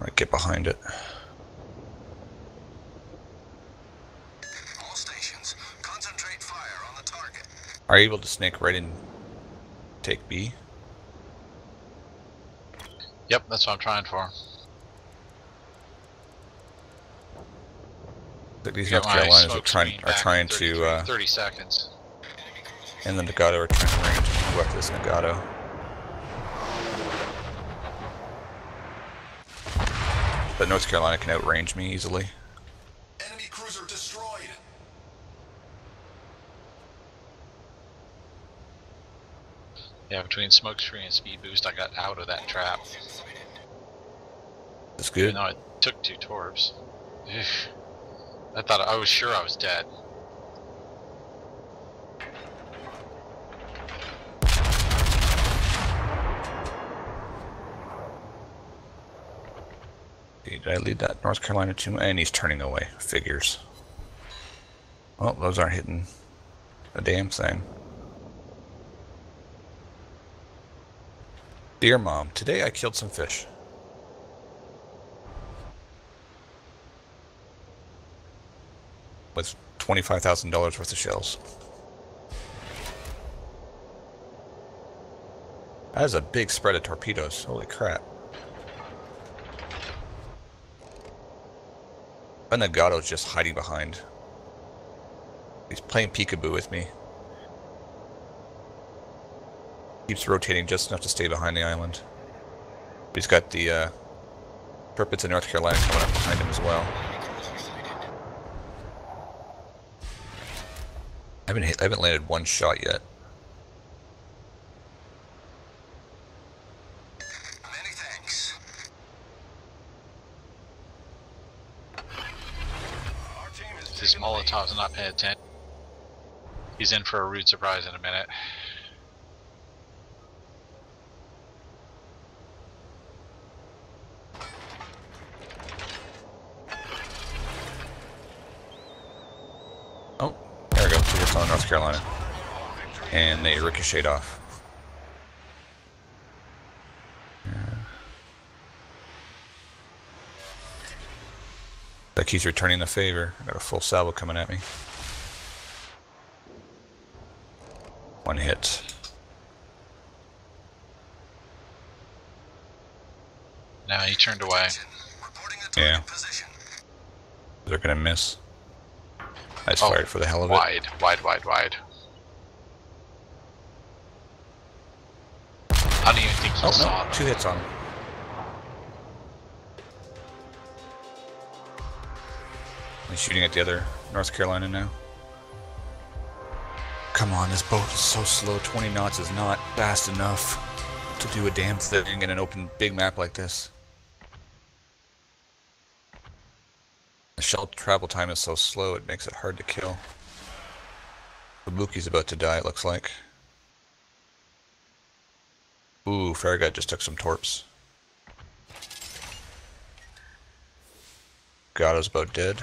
Right, get behind it. All stations, concentrate fire on the target. Are you able to snake right in? Take B. Yep, that's what I'm trying for. These North Carolinas are trying are trying 33 to, uh, 30 seconds. and the Nagato are trying to range and wreck this Nagato. But North Carolina can outrange me easily. Enemy cruiser destroyed. Yeah, between smoke screen and speed boost, I got out of that trap. That's Even good. though it took two torps. Ugh. I thought I was sure I was dead. Did I lead that North Carolina too? And he's turning away. Figures. Well, those aren't hitting a damn thing. Dear Mom, today I killed some fish. With $25,000 worth of shells. That is a big spread of torpedoes. Holy crap. A Nagato's just hiding behind. He's playing peekaboo with me. Keeps rotating just enough to stay behind the island. But he's got the uh, Purpose in North Carolina coming up behind him as well. I haven't hit, I haven't landed one shot yet. Many thanks. Our team is this taking the lead. Molotov's not paying attention, he's in for a rude surprise in a minute. hits on North Carolina. And they ricocheted off. Like he's returning the favor. I got a full salvo coming at me. One hit. No, he turned away. Yeah. They're gonna miss. I just Oh, fired for the hell of it. Wide, wide, wide, wide. I don't even think he Oh no, two hits on him. He's shooting at the other North Carolina now. Come on, this boat is so slow. 20 knots is not fast enough to do a damn thing in an open big map like this. The shell travel time is so slow, it makes it hard to kill. The Buki's about to die, it looks like. Ooh, Farragut just took some torps. Gatto's about dead.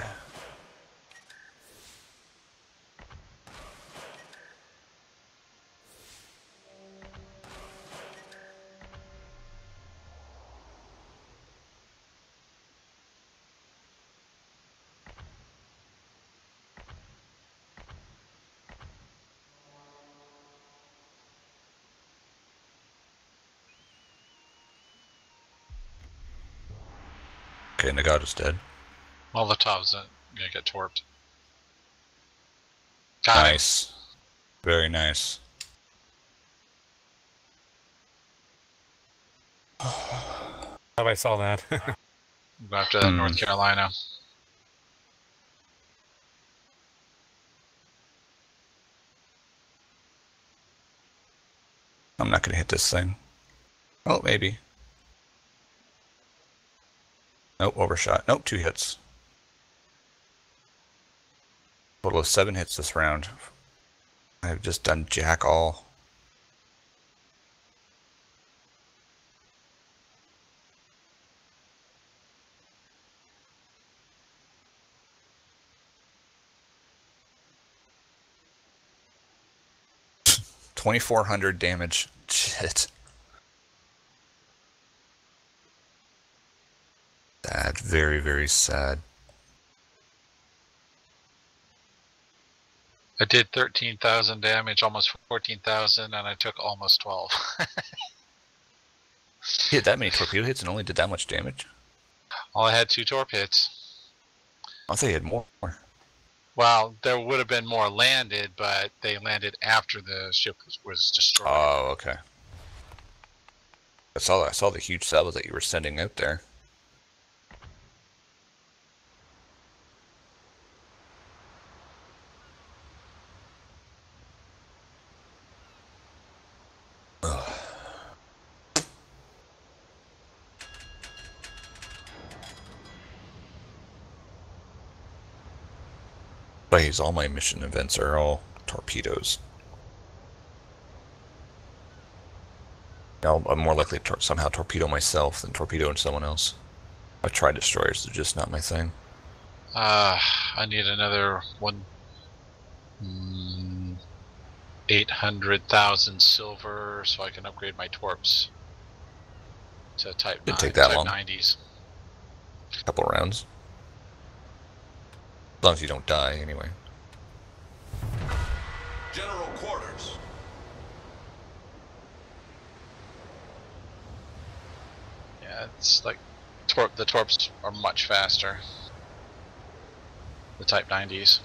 Okay, Nagato's dead. Molotov's uh, gonna get torped. Got him. Nice. Very nice. How I saw that. Go after that Hmm. North Carolina. I'm not gonna hit this thing. Oh, maybe. Nope, overshot. Nope, two hits. Total of seven hits this round. I've just done jack all. Twenty-four hundred damage. Shit. Sad. Very, very sad. I did 13,000 damage, almost 14,000, and I took almost 12. Hit that many torpedo hits and only did that much damage. All I had two torp hits. I thought he had more. Well, there would have been more landed, but they landed after the ship was, was destroyed. Oh, okay. I saw I saw the huge salvos that you were sending out there. Ugh. Please, all my mission events are all torpedoes. I'll, I'm more likely to tor- somehow torpedo myself than torpedo someone else. I've tried destroyers, they're just not my thing. Uh, I need another one. Mm, 800,000 silver so I can upgrade my torps to type, Didn't 9, take that type long. 90s. couple rounds. As long as you don't die, anyway. General quarters. Yeah, it's like torp. The torps are much faster. The Type 90s.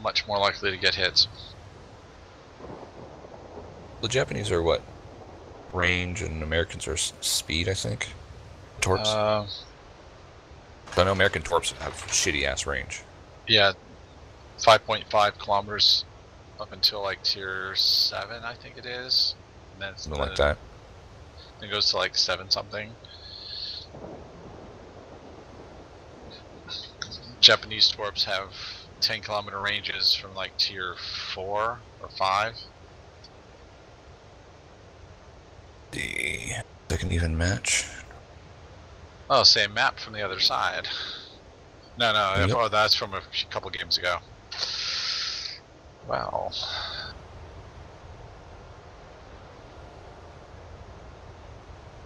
Much more likely to get hits. The Japanese are what? Range, and Americans are speed, I think. Torps. Uh, I know American torps have shitty ass range. yeah, 5.5 kilometers up until like tier 7, I think it is. And then Something then like that. It goes to like 7 something. Japanese torps have 10 kilometer ranges from like tier 4 or 5. The they can even match. Oh, same map from the other side. No, no, Yep. oh, that's from a couple games ago. Wow.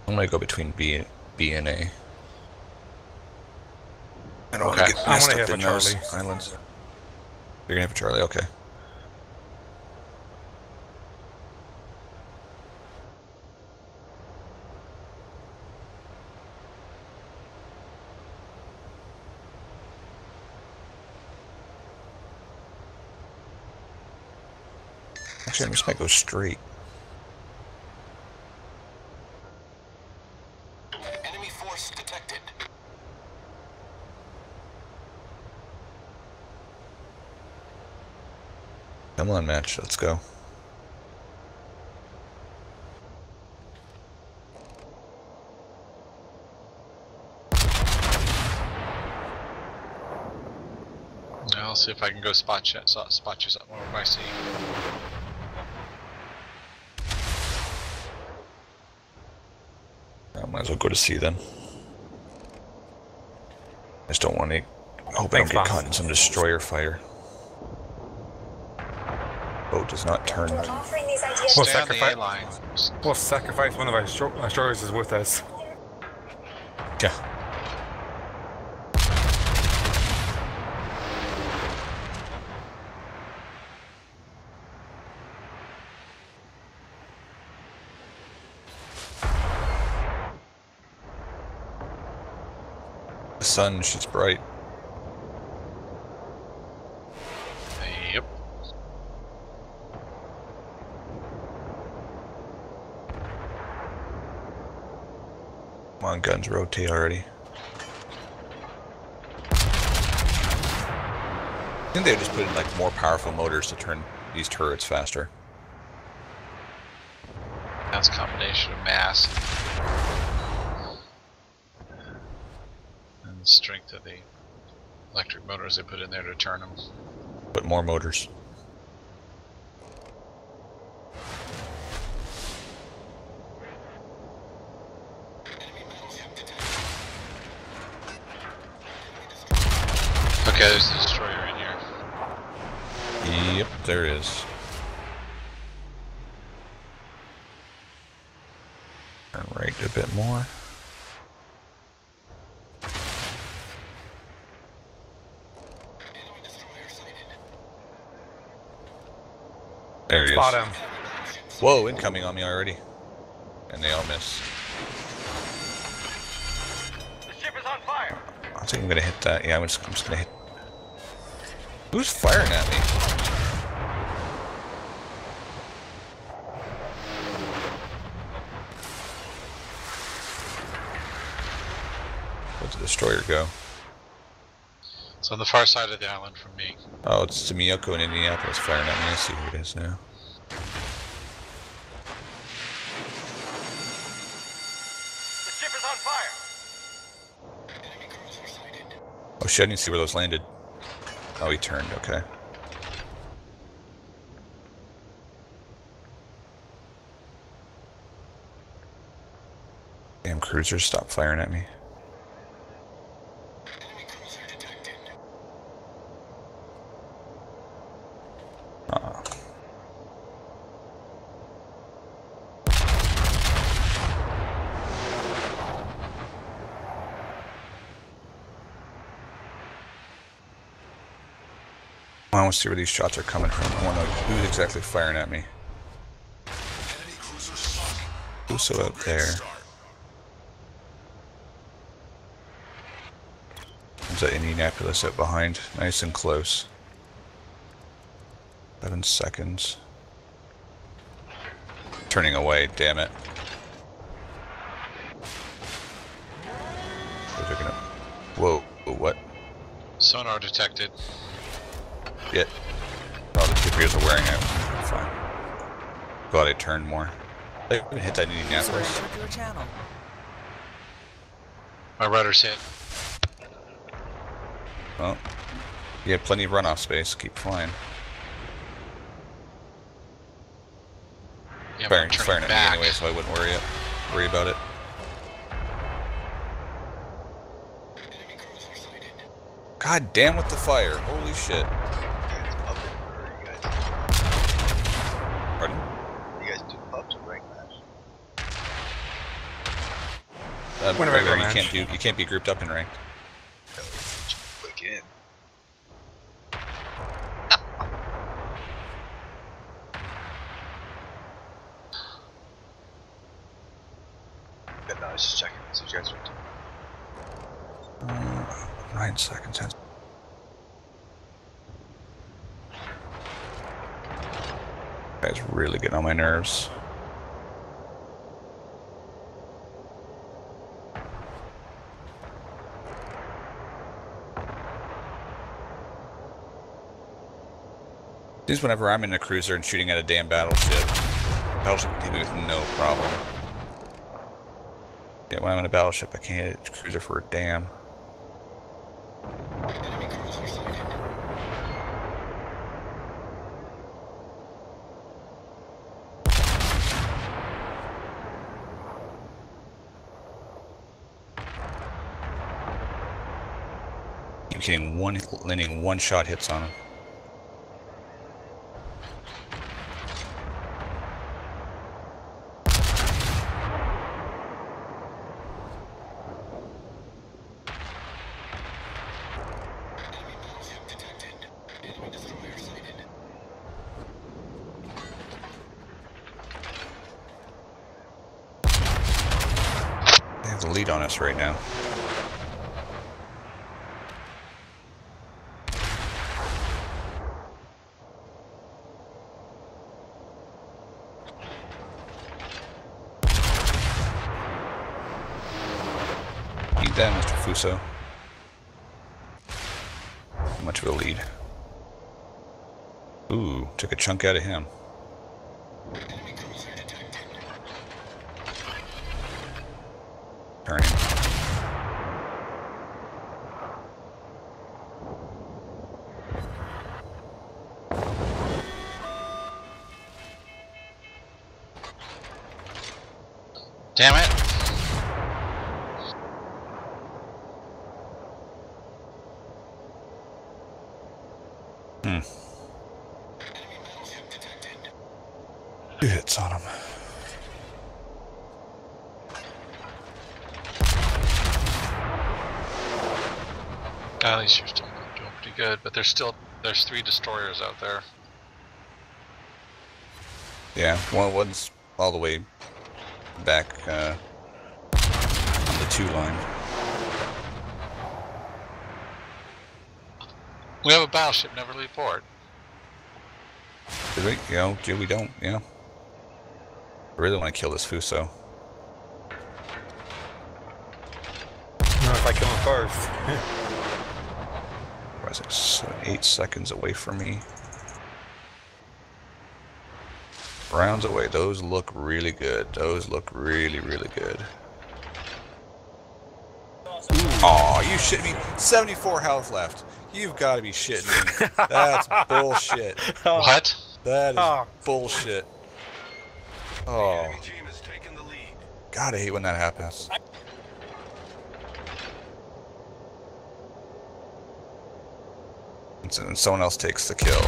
I'm gonna go between B, B and A. I don't Okay. want to get I messed wanna up have in a those Charlie. islands. You're gonna have a Charlie, okay. I'm just gonna go straight. Enemy force detected. Come on, match, let's go. I'll see if I can go spot check, so- spot you something over by sea. I might as well go to sea then. I just don't want to. Hope Thanks, I don't get boss. caught in some destroyer fire. Boat does not turn. Offering these ideas Well, Stay on the sacrifice- A line. S- We'll sacrifice one of our our destroyers is with us. Yeah. Sun, she's bright. Yep. Come on, guns rotate already. I think they just put in like more powerful motors to turn these turrets faster. That's a combination of mass and the strength of the electric motors they put in there to turn them. But more motors. Okay, there's a destroyer in here. Yep, there is. Turn right a bit more. There he Spot is. him. Whoa, incoming on me already. And they all miss. The ship is on fire. I think I'm gonna hit that. Yeah, I'm just, I'm just gonna hit. Who's firing at me? Where'd the destroyer go? It's on the far side of the island from me. Oh, it's the Myoko in Indianapolis firing at me. I see who it is now. Shit, I didn't see where those landed. Oh, he turned, okay. Damn cruisers, stop firing at me. Want to see where these shots are coming from. I want to know who's exactly firing at me. Who's out there? There's that Indianapolis out behind. Nice and close. 11 seconds. Turning away, damn it. Whoa, what? Sonar detected. Yet. Oh, the two gears are wearing out. Fine. Glad I turned more. They gonna hit that Indianapolis. entered your channel. My rudder's hit. Well, you have plenty of runoff space. Keep flying. Yeah, firing, firing at back. me anyway, so I wouldn't worry it, worry about it. God damn with the fire. Holy shit. It's up in or you guys, Pardon? you guys do pubs or rank match? Uh, Win a regular, regular you can't do you can't be grouped up in ranked. No, just click in. But no, I was just checking. So you guys are Uh, nine seconds. Ten. Guy's really getting on my nerves. Seems whenever I'm in a cruiser and shooting at a damn battleship, battleship can with no problem. Yeah, when I'm in a battleship, I can't hit a cruiser for a damn. Keep getting one, landing one shot hits on him. They have the lead on us right now. Eat that, Mr. Fuso. How much of a lead? Ooh, took a chunk out of him. Turning. Damn it! Hmm. Two hits on him. At least you're still doing pretty good, but there's still there's three destroyers out there. Yeah, one one's all the way back uh, on the two line. We have a battleship, never leave port. Did we? You know, do we don't? Yeah. I really want to kill this Fuso. No, if I kill him first. Why is it seven, eight seconds away from me? Rounds away. Those look really good. Those look really, really good. Aw, you shitting me? 74 health left. You've got to be shitting me. That's bullshit. What? That is Oh. bullshit. Oh. God, I hate when that happens. And and someone else takes the kill.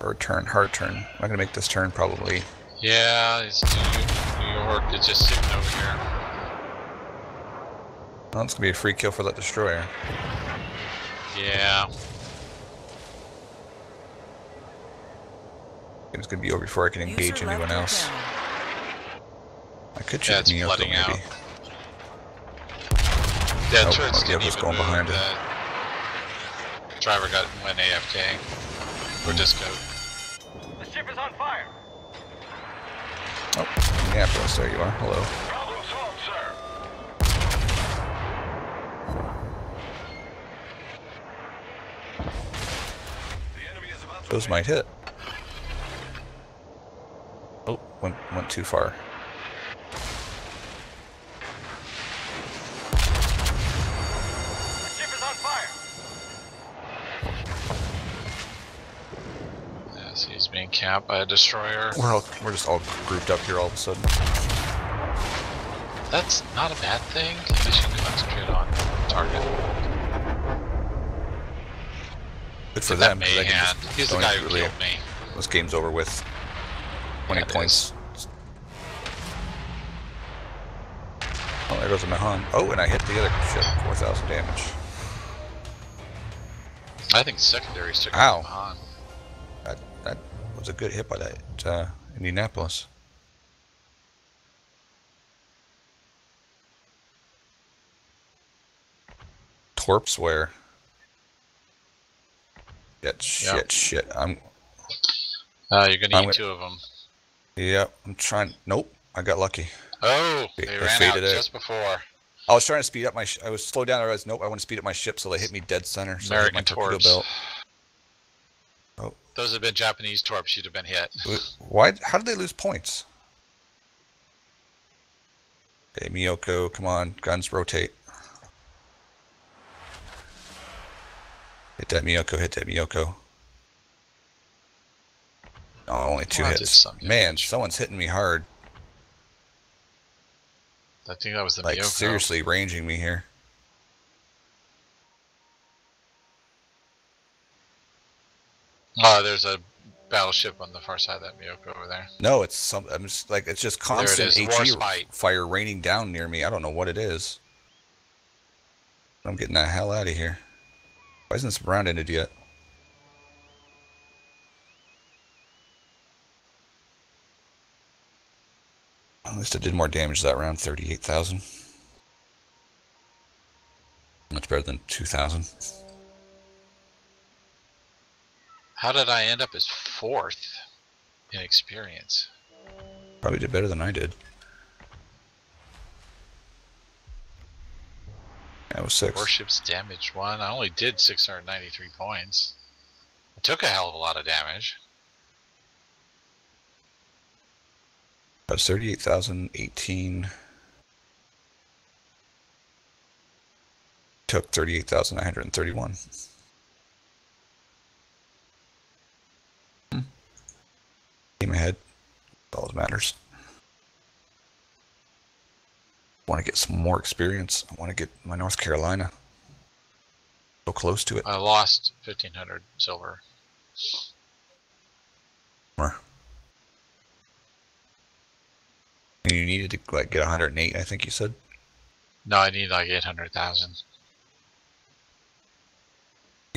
Hard turn, hard turn. I'm not gonna make this turn probably. Yeah, it's New, New York. It's just sitting over here. Well, it's gonna be a free kill for that destroyer. Yeah. It's gonna be over before I can engage User anyone else. channel. I could Yeah, shoot it's Myoko flooding maybe. out. Yeah, Nope, turrets oh, didn't Yoko's even going behind it. The driver got went AFK or hmm. disco. The ship is on fire. Oh, Minneapolis, there you are. Hello. Problem solved, sir. The enemy is about Those might hit. Oh, went went too far. The ship is on fire. Yeah, so he's being camped by a destroyer. We're all we're just all grouped up here all of a sudden. That's not a bad thing. Least you can concentrate on target. Good for That them. can He's the guy who really- killed me. This game's over with 20 Yeah, points. Oh, there goes a Mahan. Oh, and I hit the other ship. 4,000 damage. I think secondaries took Ow. Mahan. Was a good hit by that uh, Indianapolis. Torps where? Shit, shit, Yep. shit. I'm, Uh, you're gonna I'm eat gonna- two of them. yep, I'm trying. Nope, I got lucky. Oh, They- they ran out just before. I was trying to speed up my. I was slowed down. I realized, nope, I want to speed up my ship, so they hit me dead center. So I hit my American torpedo torps. belt. Those had been Japanese torps. You'd have been hit. why? How did they lose points? Okay, Myoko, come on, guns rotate. Hit that Myoko, hit that Myoko. Oh, only two Well, hits. Man, someone's hitting me hard. I think that was the Like Myoko. seriously ranging me here. Uh, there's a battleship on the far side of that Myoko over there. No, it's some. I'm just like it's just constant it HE fire raining down near me. I don't know what it is. I'm getting the hell out of here. Why isn't this round ended yet? At least I did more damage that round, 38,000. Much better than 2,000. How did I end up as fourth in experience? Probably did better than I did. That was six. Warships damage one. I only did 693 points. I took a hell of a lot of damage. That's 38,018. Took 38,931. Game ahead. All that matters. Want to get some more experience. I want to get my North Carolina. So close to it. I lost 1500 silver. And you needed to like get 108, I think you said. No, I need like 800,000.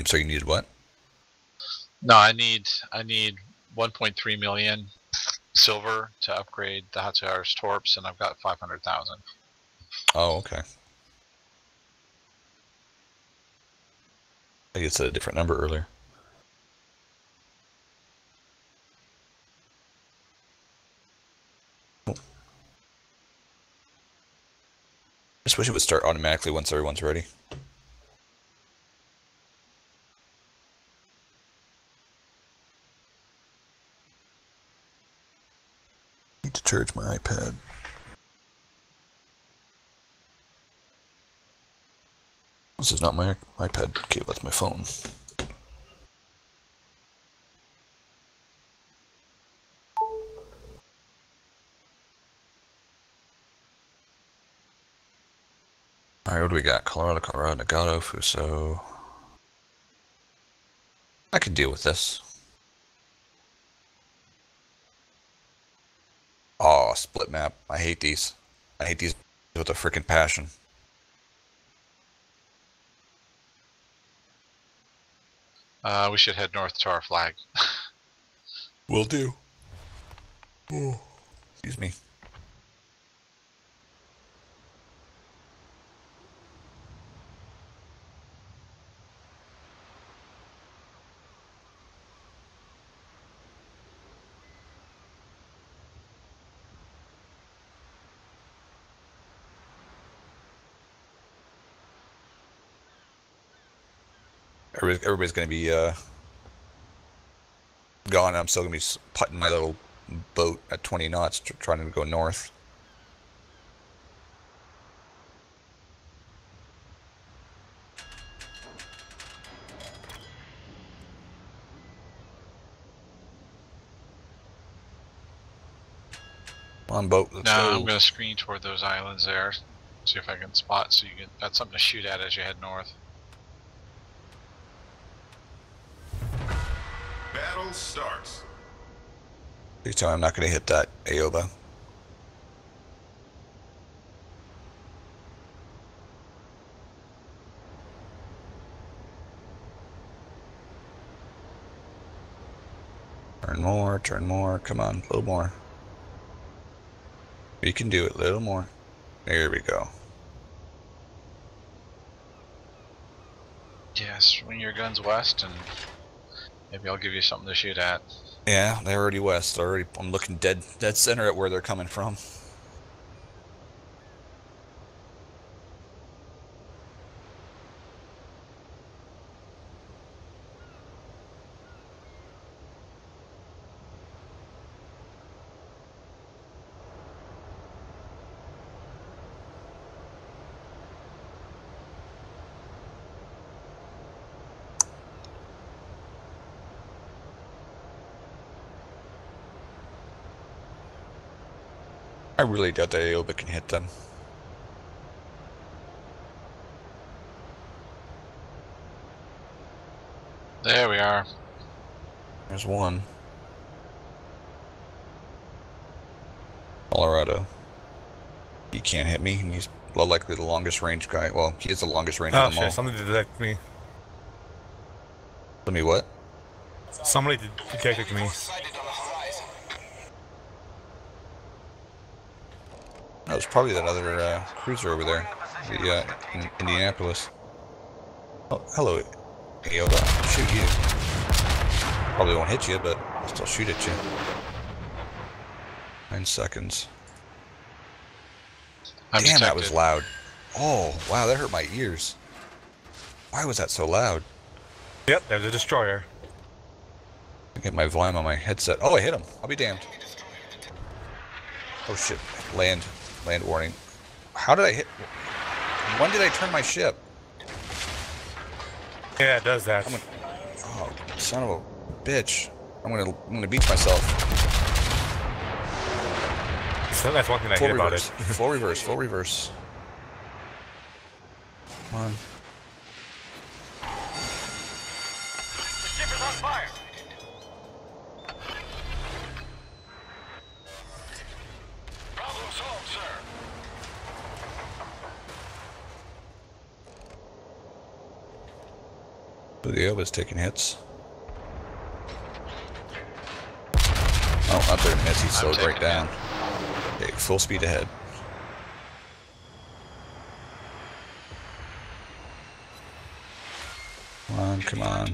So you needed what? No, I need I need 1.3 million silver to upgrade the Hatsuharu's torps, and I've got 500,000. Oh, okay. I guess a different number earlier. I Just wish it would start automatically once everyone's ready. Charge my iPad. This is not my iPad cable, that's my phone. Alright, what do we got? Colorado, Colorado, Nagato, Fuso. I can deal with this. Oh, split map. I hate these. I hate these with a freaking passion. Uh, we should head north to our flag. Will do. Oh, excuse me. Everybody's, everybody's going to be uh, gone. I'm still going to be putting my little boat at 20 knots, tr- trying to go north. On boat. No, go. I'm gonna screen toward those islands there. See if I can spot so you can got something to shoot at as you head north. Starts. Please tell me I'm not going to hit that Aoba. Turn more, turn more, come on, a little more. We can do it, a little more. There we go. Yes, swing your guns west and maybe I'll give you something to shoot at. Yeah, they're already west. Already, I'm looking dead, dead center at where they're coming from. I really doubt that Aoba can hit them. There we are. There's one. Colorado. He can't hit me. and He's low likely the longest range guy. Well, he is the longest range Oh of them all. shit! Somebody detected me. Let me what? Somebody de- detected me. Was probably that other uh, cruiser over there, the uh, in Indianapolis. Oh, hello, Aoba. I'll Shoot you. Probably won't hit you, but I'll still shoot at you. Nine seconds. I'm Damn, that was loud. Oh, wow, that hurt my ears. Why was that so loud? Yep, there's a destroyer. I get my volume on my headset. Oh, I hit him. I'll be damned. Oh shit. Land. Land warning. How did I hit? When did I turn my ship? Yeah, it does that. Gonna, oh, son of a bitch. I'm gonna, I'm gonna beat myself. So that's one thing I Full hate about reverse. it. full reverse. Full reverse. Come on. Ship is on fire. Problem solved, sir. The Aoba's taking hits. Oh, not there, miss. He slowed right down. Okay, full speed ahead. Come on, come on.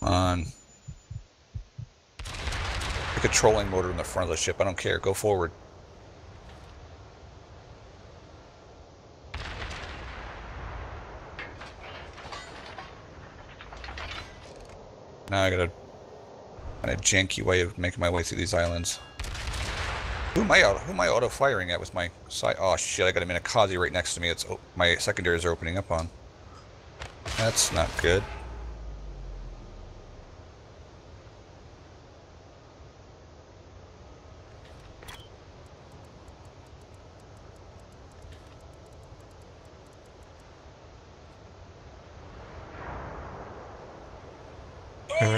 Come on. Pick a trolling motor in the front of the ship. I don't care. Go forward. I gotta kind of janky way of making my way through these islands. Who am I auto, who am I auto firing at with my side? Oh shit! I got a Minekaze right next to me. It's o- my secondaries are opening up on. That's not good.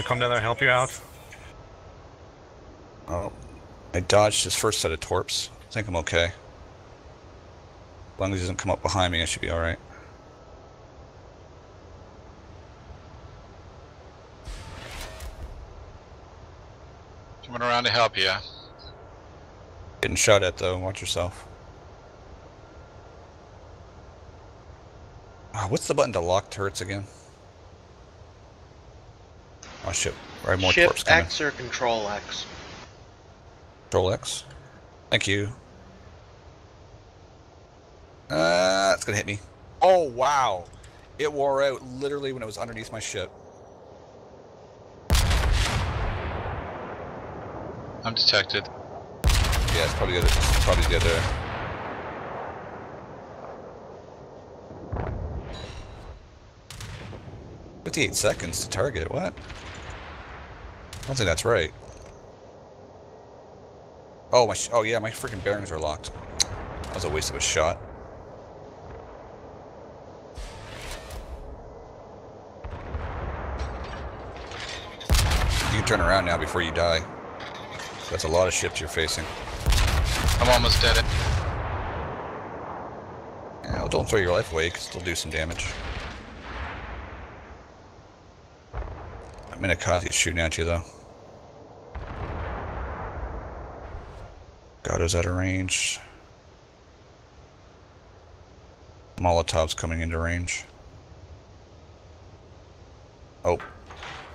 Come down there and help you out. Oh, I dodged his first set of torps. I think I'm okay. As long as he doesn't come up behind me, I should be alright. Coming around to help you. Getting shot at though, watch yourself. Ah, what's the button to lock turrets again? Oh shit, right more torps coming. X or Control X? Control X. Thank you. Uh, it's gonna hit me. Oh wow! It wore out literally when it was underneath my ship. I'm detected. Yeah, it's probably good. It's probably good there. Fifty-eight seconds to target. What? I don't think that's right. Oh my! sh- Oh yeah, my freaking bearings are locked. That was a waste of a shot. You can turn around now before you die. That's a lot of ships you're facing. I'm almost dead. Yeah, well, don't throw your life away, 'cause it'll do some damage. Minekaze is shooting at you, though. Gato's out of range. Molotov's coming into range. Oh.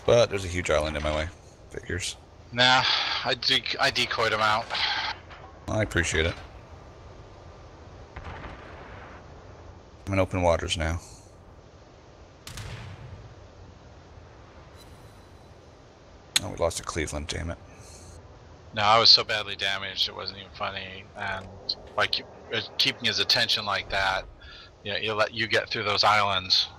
But there's a huge island in my way. Figures. Nah, I, de I decoyed him out. I appreciate it. I'm in open waters now. Oh, we lost to Cleveland, damn it. No, I was so badly damaged it wasn't even funny. And by keep, uh, keeping his attention like that, you know, he'll let you get through those islands.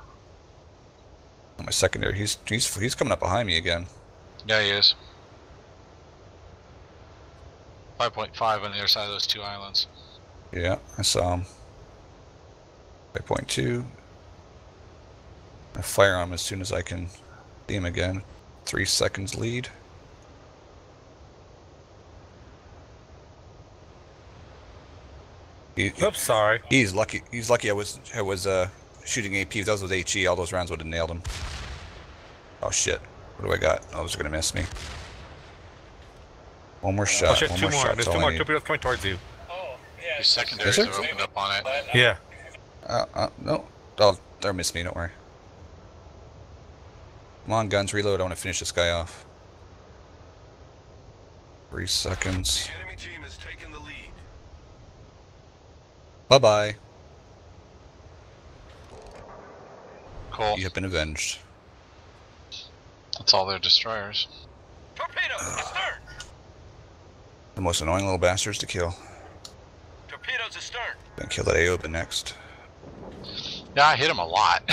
My secondary, he's he's he's coming up behind me again. Yeah, he is. 5.5 on the other side of those two islands. Yeah, I saw him. 5.2. I fire on him as soon as I can see him again. Three seconds lead. He, Oops, sorry. He's lucky. He's lucky. I was I was uh, shooting AP. If that was with HE, all those rounds would have nailed him. Oh shit! What do I got? Oh, those are gonna miss me. One more shot. oh shit, one two more, more. shot. There's that's two more need. torpedoes coming towards you. His secondaries Is are there? opened up on it. Yeah. Uh, uh, no. Oh, they'll miss me. Don't worry. Come on, guns. Reload. I want to finish this guy off. Three seconds. The enemy team has taken the lead. Bye bye. Cool. You have been avenged. That's all their destroyers. Torpedoes astern. The most annoying little bastards to kill. Torpedoes astern. Gonna kill that Aoba next. Yeah, I hit him a lot.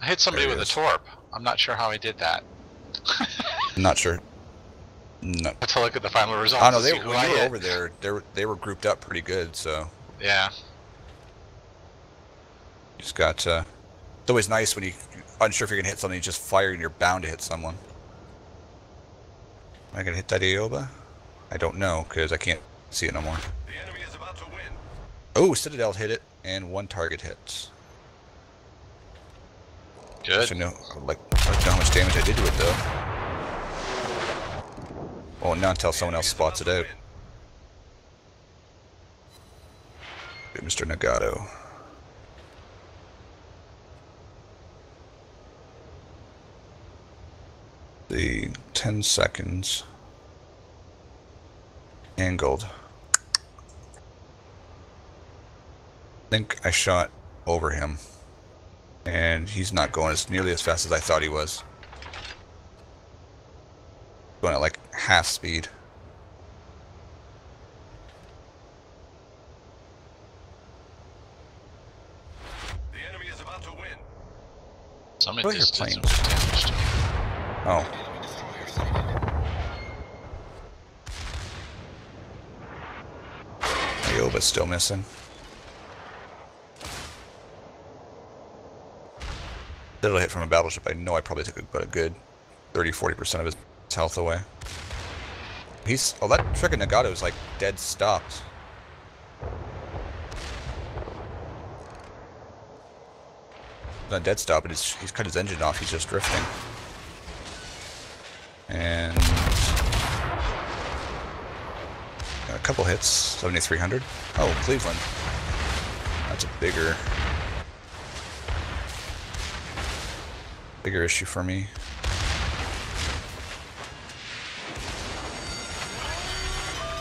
I hit somebody There he with a torp. I'm not sure how I did that. I'm not sure. No. I have to look at the final results. I know. They, see when I you were hit. over there, they were, they were grouped up pretty good, so Yeah. just got. Uh, it's always nice when you unsure if you're gonna hit something, you just fire and you're bound to hit someone. Am I gonna hit that Aoba? I don't know because I can't see it no more. The enemy is about to win. Oh, Citadel hit it, and one target hits. Good. I know, like, I don't know how much damage I did to it though. Oh, well, not until someone else spots it out. Mr. Nagato. The 10 seconds. Angled. I think I shot over him. And he's not going as nearly as fast as I thought he was. Going at like half speed. The enemy is about to win. Somebody Oh, your just did some planes. good damage to me. Oh. Aoba's still missing. Little hit from a battleship. I know I probably took about a good 30-40% of his health away. He's oh that freaking Nagato is like dead stopped. Not dead stop, but he's, he's cut his engine off. He's just drifting. And a couple hits, 7300. Oh, Cleveland. That's a bigger, bigger issue for me.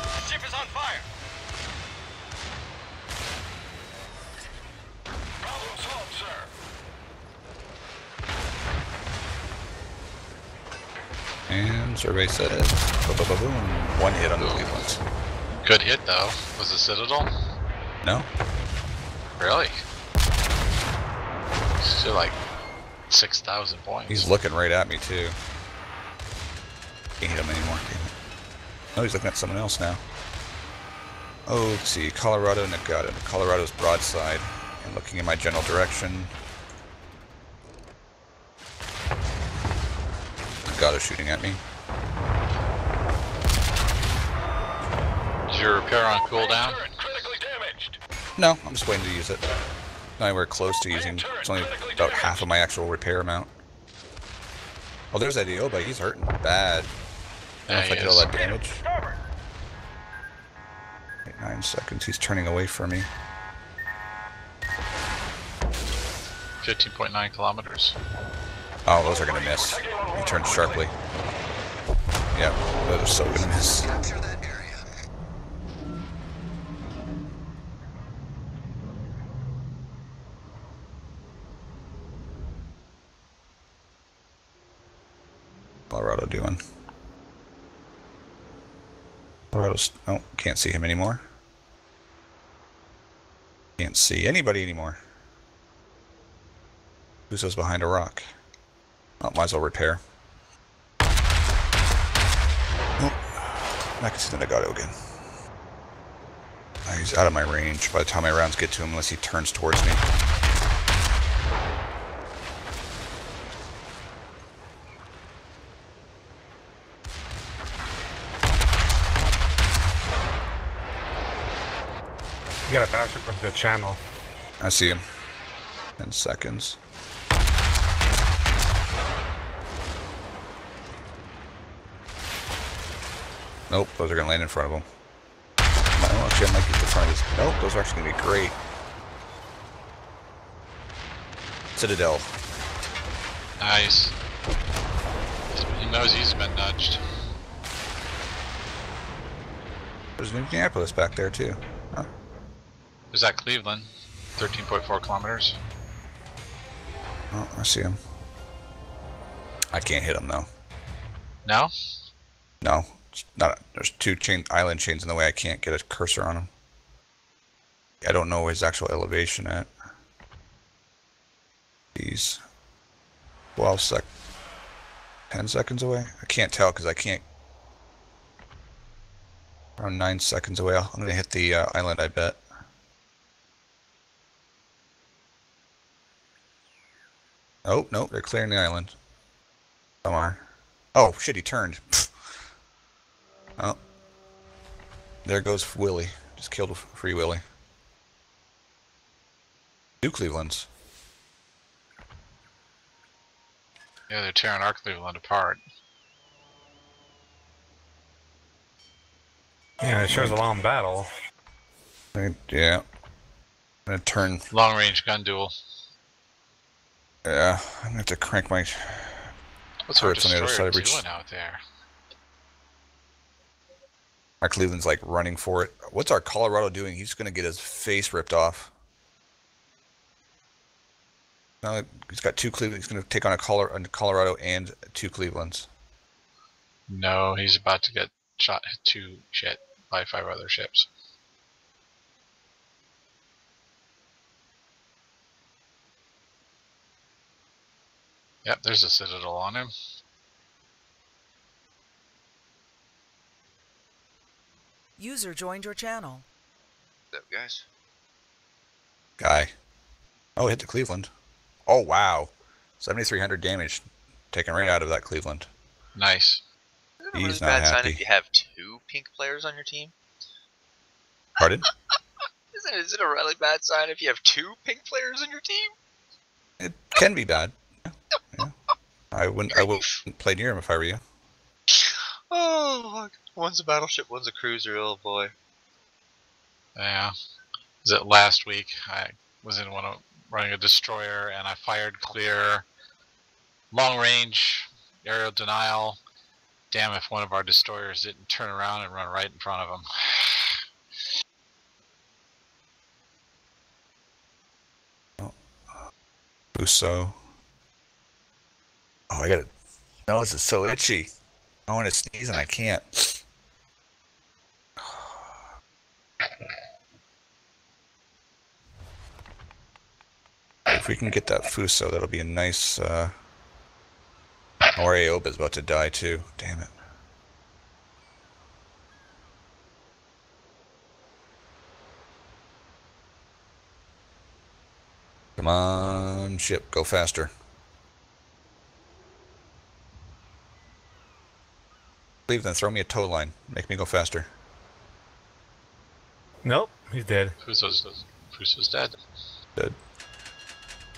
The ship is on fire. Problem solved, sir. And survey says, boom, boom, boom, boom. One hit on the Cleveland. Good hit though. Was it Citadel? No? Really? Still like six thousand points. He's looking right at me too. Can't hit him anymore. It. Oh, he's looking at someone else now. Oh, let's see. Colorado, Nevada. Colorado's broadside. And looking in my general direction. Nagato shooting at me. Your repair on cooldown? Critically. No, I'm just waiting to use it. Not anywhere close to using. It's only about half of my actual repair amount. Oh, there's that Aoba. He's hurting bad. I don't know if I he did all that damage. Wait, nine seconds. He's turning away from me. Fifteen point nine kilometers. Oh, those are gonna miss. He turned sharply. Yeah, those are so gonna miss. Colorado doing? Colorado's. Oh, can't see him anymore. Can't see anybody anymore. Fuso's behind a rock. Oh, might as well repair. Oh, I can see the Nagato again. He's out of my range by the time my rounds get to him, unless he turns towards me. You got a battleship from the channel. I see him. Ten seconds. Nope, those are gonna land in front of him. Oh, actually, I might get to front of this. Nope, those are actually gonna be great. Citadel. Nice. He knows he's been nudged. There's an Indianapolis back there too. Is that Cleveland? Thirteen point four kilometers. Oh, I see him. I can't hit him though. No? No, not. There's two chain island chains in the way. I can't get a cursor on him. I don't know his actual elevation at. He's 12 sec, 10 seconds away. I can't tell because I can't. Around nine seconds away. I'm gonna hit the uh, island. I bet. Oh no, they're clearing the island. Somewhere. Oh shit! He turned. Oh. There goes Willie. Just killed Free Willie. Two Clevelands. Yeah, they're tearing our Cleveland apart. Yeah, it shows a long battle. Yeah. I'm gonna turn. Long range gun duel. Yeah, I'm gonna have to crank my. What's our turrets on the other side of doing each. out there? My Cleveland's like running for it. What's our Colorado doing? He's gonna get his face ripped off. Now he's got two Cleveland. He's gonna take on a Colo- a Colorado and two Clevelands. No, he's about to get shot to shit by five other ships. Yep, there's a citadel on him. User joined your channel. What's up, guys? Guy. Oh, hit the Cleveland. Oh wow, 7,300 damage taken right out of that Cleveland. Nice. Isn't it a really not bad sign if you have two pink players on your team? Pardon? Isn't it, is it a really bad sign if you have two pink players on your team? It can be bad. Yeah. yeah. I wouldn't. I wouldn't play near him if I were you. Oh, one's a battleship, one's a cruiser. Oh boy. Yeah. Is it last week? I was in one of running a destroyer and I fired clear long range aerial denial. Damn if one of our destroyers didn't turn around and run right in front of him. Uh, Busso. Oh, I got it. Nose is so itchy. I want to sneeze and I can't. If we can get that Fuso, that'll be a nice, uh... Our Aoba's about to die too. Damn it. Come on, ship, go faster. Leave then throw me a tow line. Make me go faster. Nope, he's dead. Fuso's, Fuso's dead. Dead.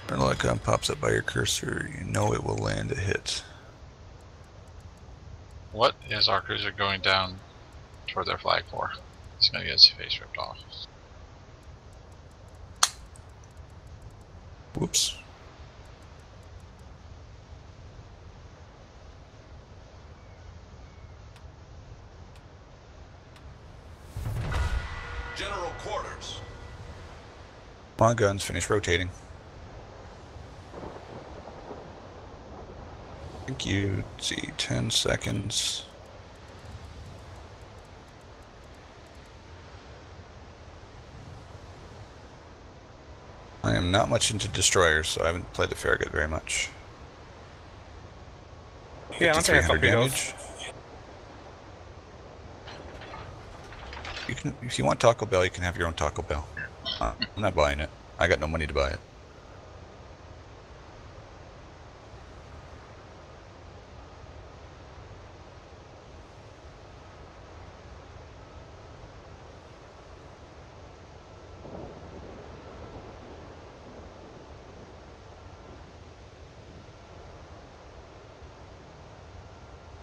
When an icon pops up by your cursor, you know it will land a hit. What is our cruiser going down toward their flag for? He's gonna get his face ripped off. Whoops. My guns finish rotating. Thank you. Let's see, 10 seconds. I am not much into destroyers, so I haven't played the Farragut very much. Yeah, I'm taking a 5300 couple damage. damage. You can, if you want Taco Bell, you can have your own Taco Bell. I'm not buying it. I got no money to buy it.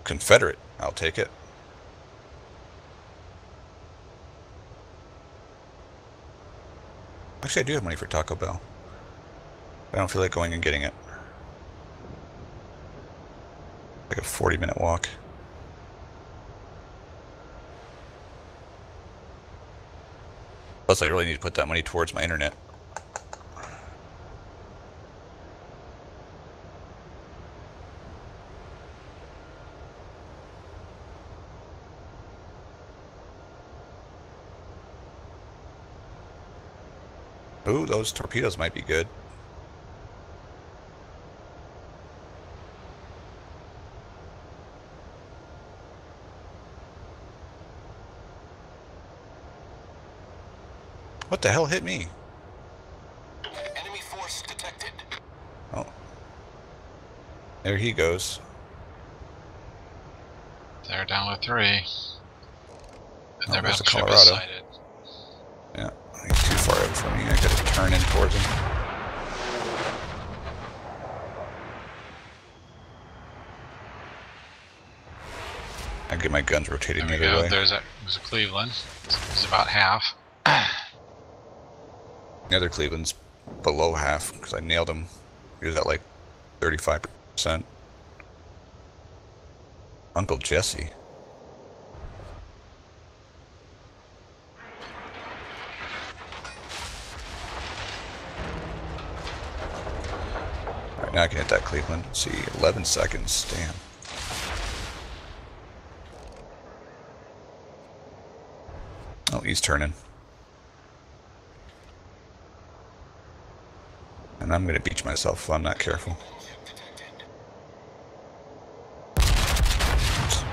Confederate, I'll take it. Actually, I do have money for Taco Bell. I don't feel like going and getting it. Like a 40 minute walk. Plus, I really need to put that money towards my internet. Ooh, those torpedoes might be good. What the hell hit me? Enemy force detected. Oh. There he goes. They're down to three. And Oh, their there's a battleship is Colorado. sighted. I turn in towards him. I get my guns rotating There the other go. way. There's a, there's a Cleveland. It's about half. The other Cleveland's below half because I nailed him. He was at like 35%. Uncle Jesse. Now I can hit that Cleveland. Let's see, 11 seconds. Damn. Oh, he's turning. And I'm gonna beach myself if I'm not careful. Oops.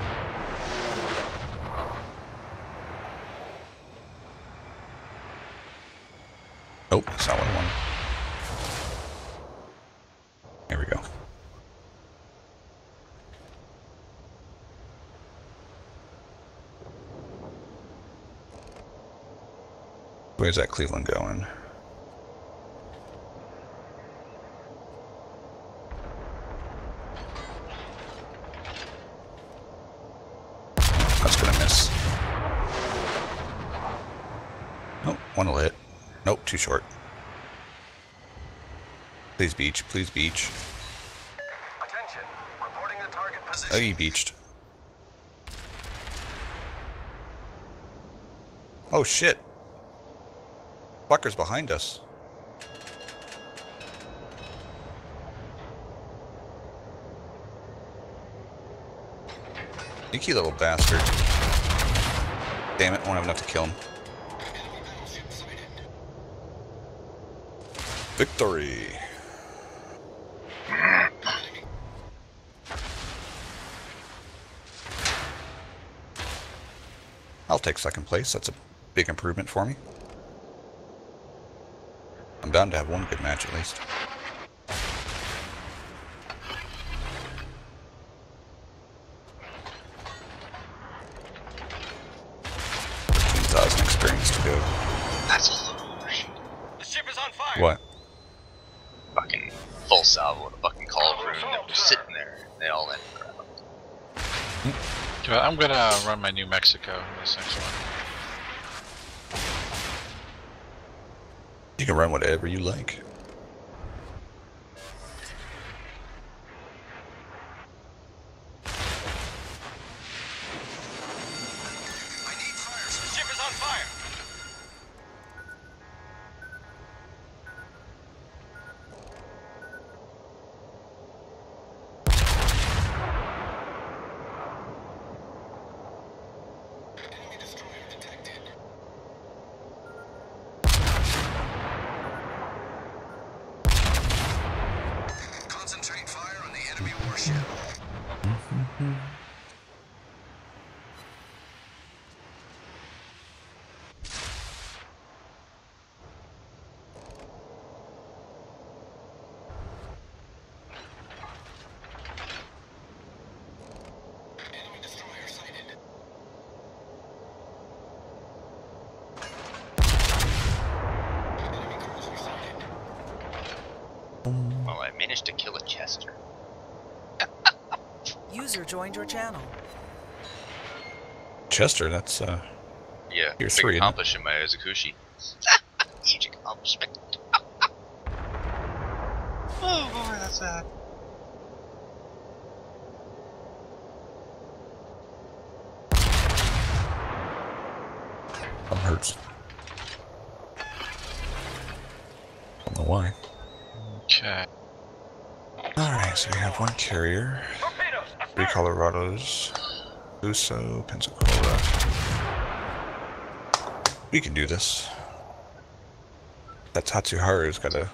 Oh, that's not what I wanted. There we go. Where's that Cleveland going? That's gonna miss. Nope, one will hit. Nope, too short. Please beach, please beach. Attention. Reporting the target position. Oh, you beached. Oh shit fucker's behind us. Sneaky little bastard. Damn it, won't have enough to kill him. Victory! I'll take second place, that's a big improvement for me. I'm bound to have one good match at least. Fifteen thousand experience to go. That's a load. The ship is on fire. What? Fucking full salvo with a fucking call crew and they're just sitting there. They all landed crap. Okay, I'm gonna run my New Mexico in this next one. You can run whatever you like. I need fire. The ship is on fire. Enemy destroyer detected. Concentrate fire on the enemy warship. Enemy destroyer sighted. Enemy cruiser sighted. Well, I managed to kill a Chester. User joined your channel. Chester, that's uh Yeah, You're big three, isn't it? accomplishment by Izukushi. Huge accomplishment. oh boy, that's sad. that hurts. I don't know why. Okay. Alright, so we have one carrier, three Colorados, Fuso, Pensacola. We can do this. That Hatsuharu's got a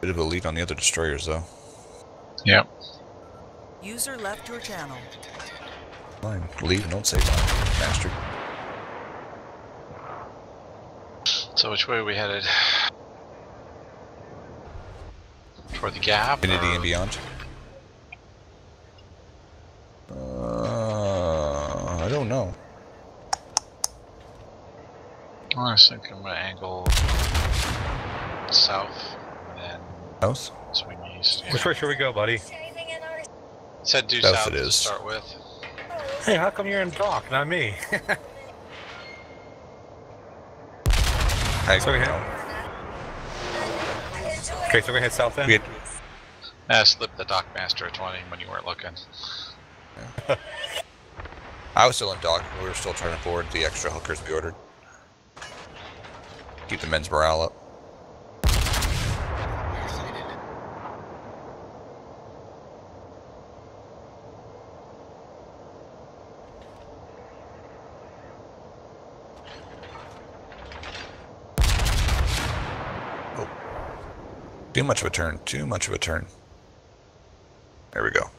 bit of a lead on the other destroyers, though. Yep. User left your channel. Fine. Leave and don't say bye, bastard. So which way are we headed? Toward the gap? Infinity or- and beyond. Uh, I don't know. I was thinking I'm gonna angle south and then South? swing east. Which way should we go, buddy? Said due South south it to is. start with. Hey, how come you're in dock, not me? I So we don't have- know. okay, so we're gonna head south then? We had, I slipped the dockmaster at 20 when you weren't looking. I was still in dock. We were still trying to board the extra hookers we ordered. Keep the men's morale up. Sighted. Too much of a turn. Too much of a turn. There we go.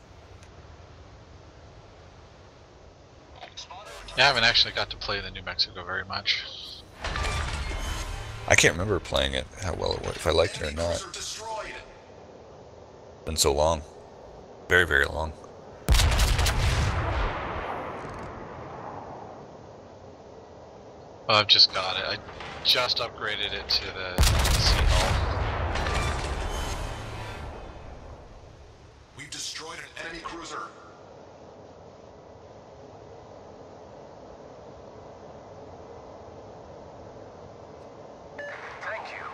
Yeah, I haven't actually got to play the New Mexico very much. I can't remember playing it, how well it was, if I liked it or not. Been so long. Very, very long. Well, I've just got it. I just upgraded it to the Sea Hull. We've destroyed an enemy cruiser. Thank you.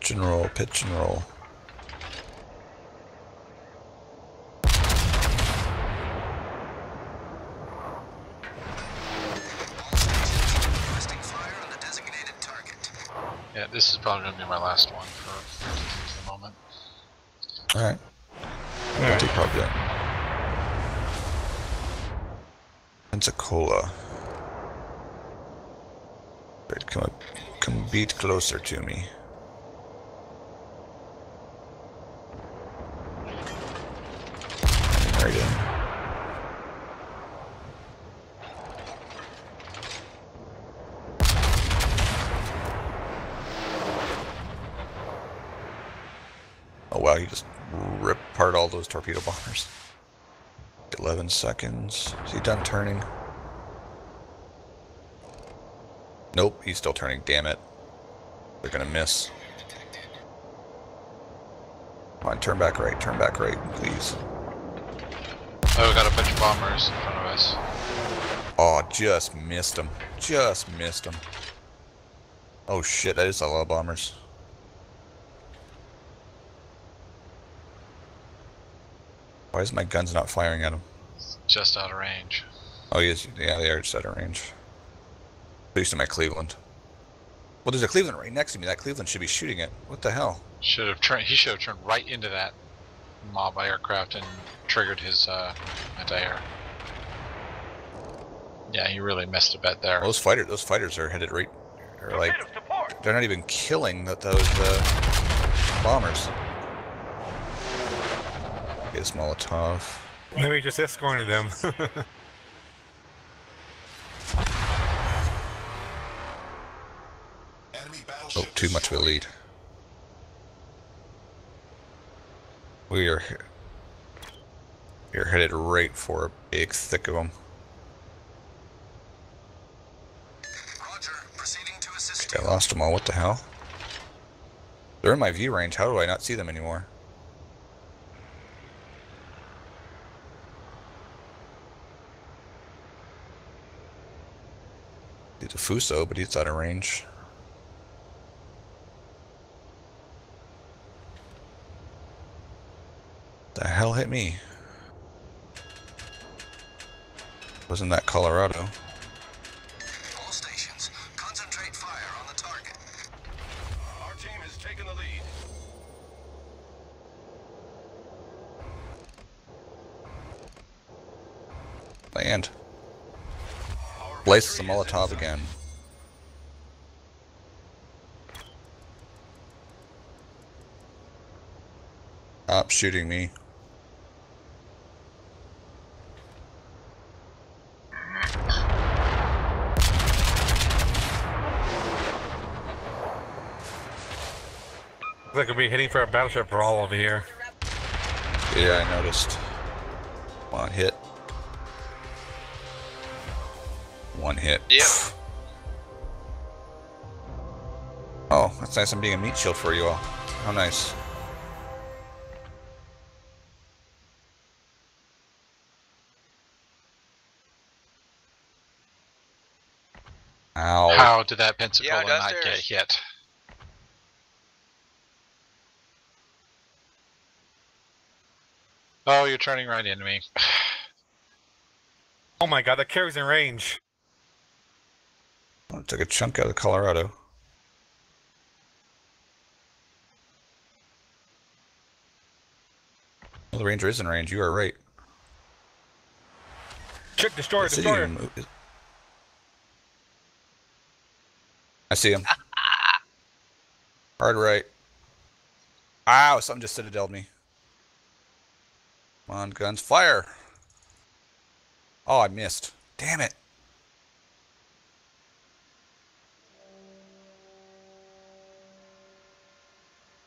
Pitch and roll, pitch and roll. Requesting fire on the designated target. Yeah, this is probably gonna be my last one for, for the moment. Alright. I'll take probably that. Pensacola. Right, come up, come beat closer to me. Right in. Oh wow, he just ripped apart all those torpedo bombers. 11 seconds. Is he done turning? Nope, he's still turning, damn it. They're gonna miss. Come on, turn back right, turn back right, please. Oh, we got a bunch of bombers in front of us. Oh, just missed them. Just missed them. Oh shit, that is a lot of bombers. Why is my guns not firing at him? Just out of range. Oh, yes, yeah, they are just out of range. At least in my Cleveland. Well, there's a Cleveland right next to me. That Cleveland should be shooting it. What the hell? Should have turned. He should have turned right into that mob aircraft and triggered his uh, anti-air. Yeah, he really missed a bet there. Those fighter, those fighters are headed right. Are like, they're not even killing that those uh, bombers. Get this Molotov. Maybe just escorted them. Oh, too much of a lead. We are we are headed right for a big thick of them. roger proceeding to Okay, I lost them all. What the hell? They're in my view range. How do I not see them anymore? He's a Fuso, but he's out of range. The hell hit me? Wasn't that Colorado? All stations, concentrate fire on the target. Our team has taken the lead. Land. Blaze the Molotov again. Stop shooting me. Looks like we'll be heading for a battleship brawl over here. Yeah, I noticed. One hit. One hit. Yep. Oh, that's nice. I'm being a meat shield for you all. How nice. Ow. How did that Pensacola Yeah, not get hit? Oh, you're turning right into me. Oh my god, that carries in range. Oh, took a chunk out of Colorado. Well, the Ranger is in range. You are right. Check said you destroyer. I see him. Hard right. Ow, something just citadeled me. Come on, guns, fire! Oh, I missed. Damn it.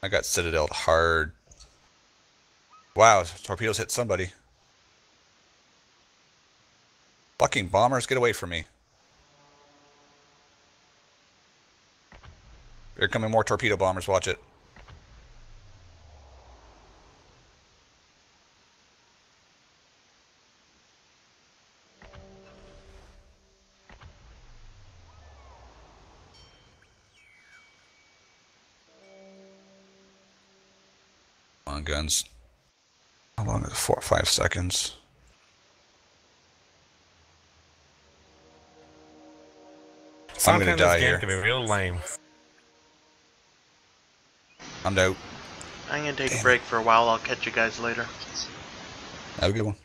I got citadeled hard. Wow, torpedoes hit somebody. Fucking bombers, get away from me. Here coming more torpedo bombers, watch it. Guns. How long is it? Four, five seconds. I'm gonna die game here. can be real lame. I'm out. I'm gonna take Damn. a break for a while. I'll catch you guys later. Have a good one.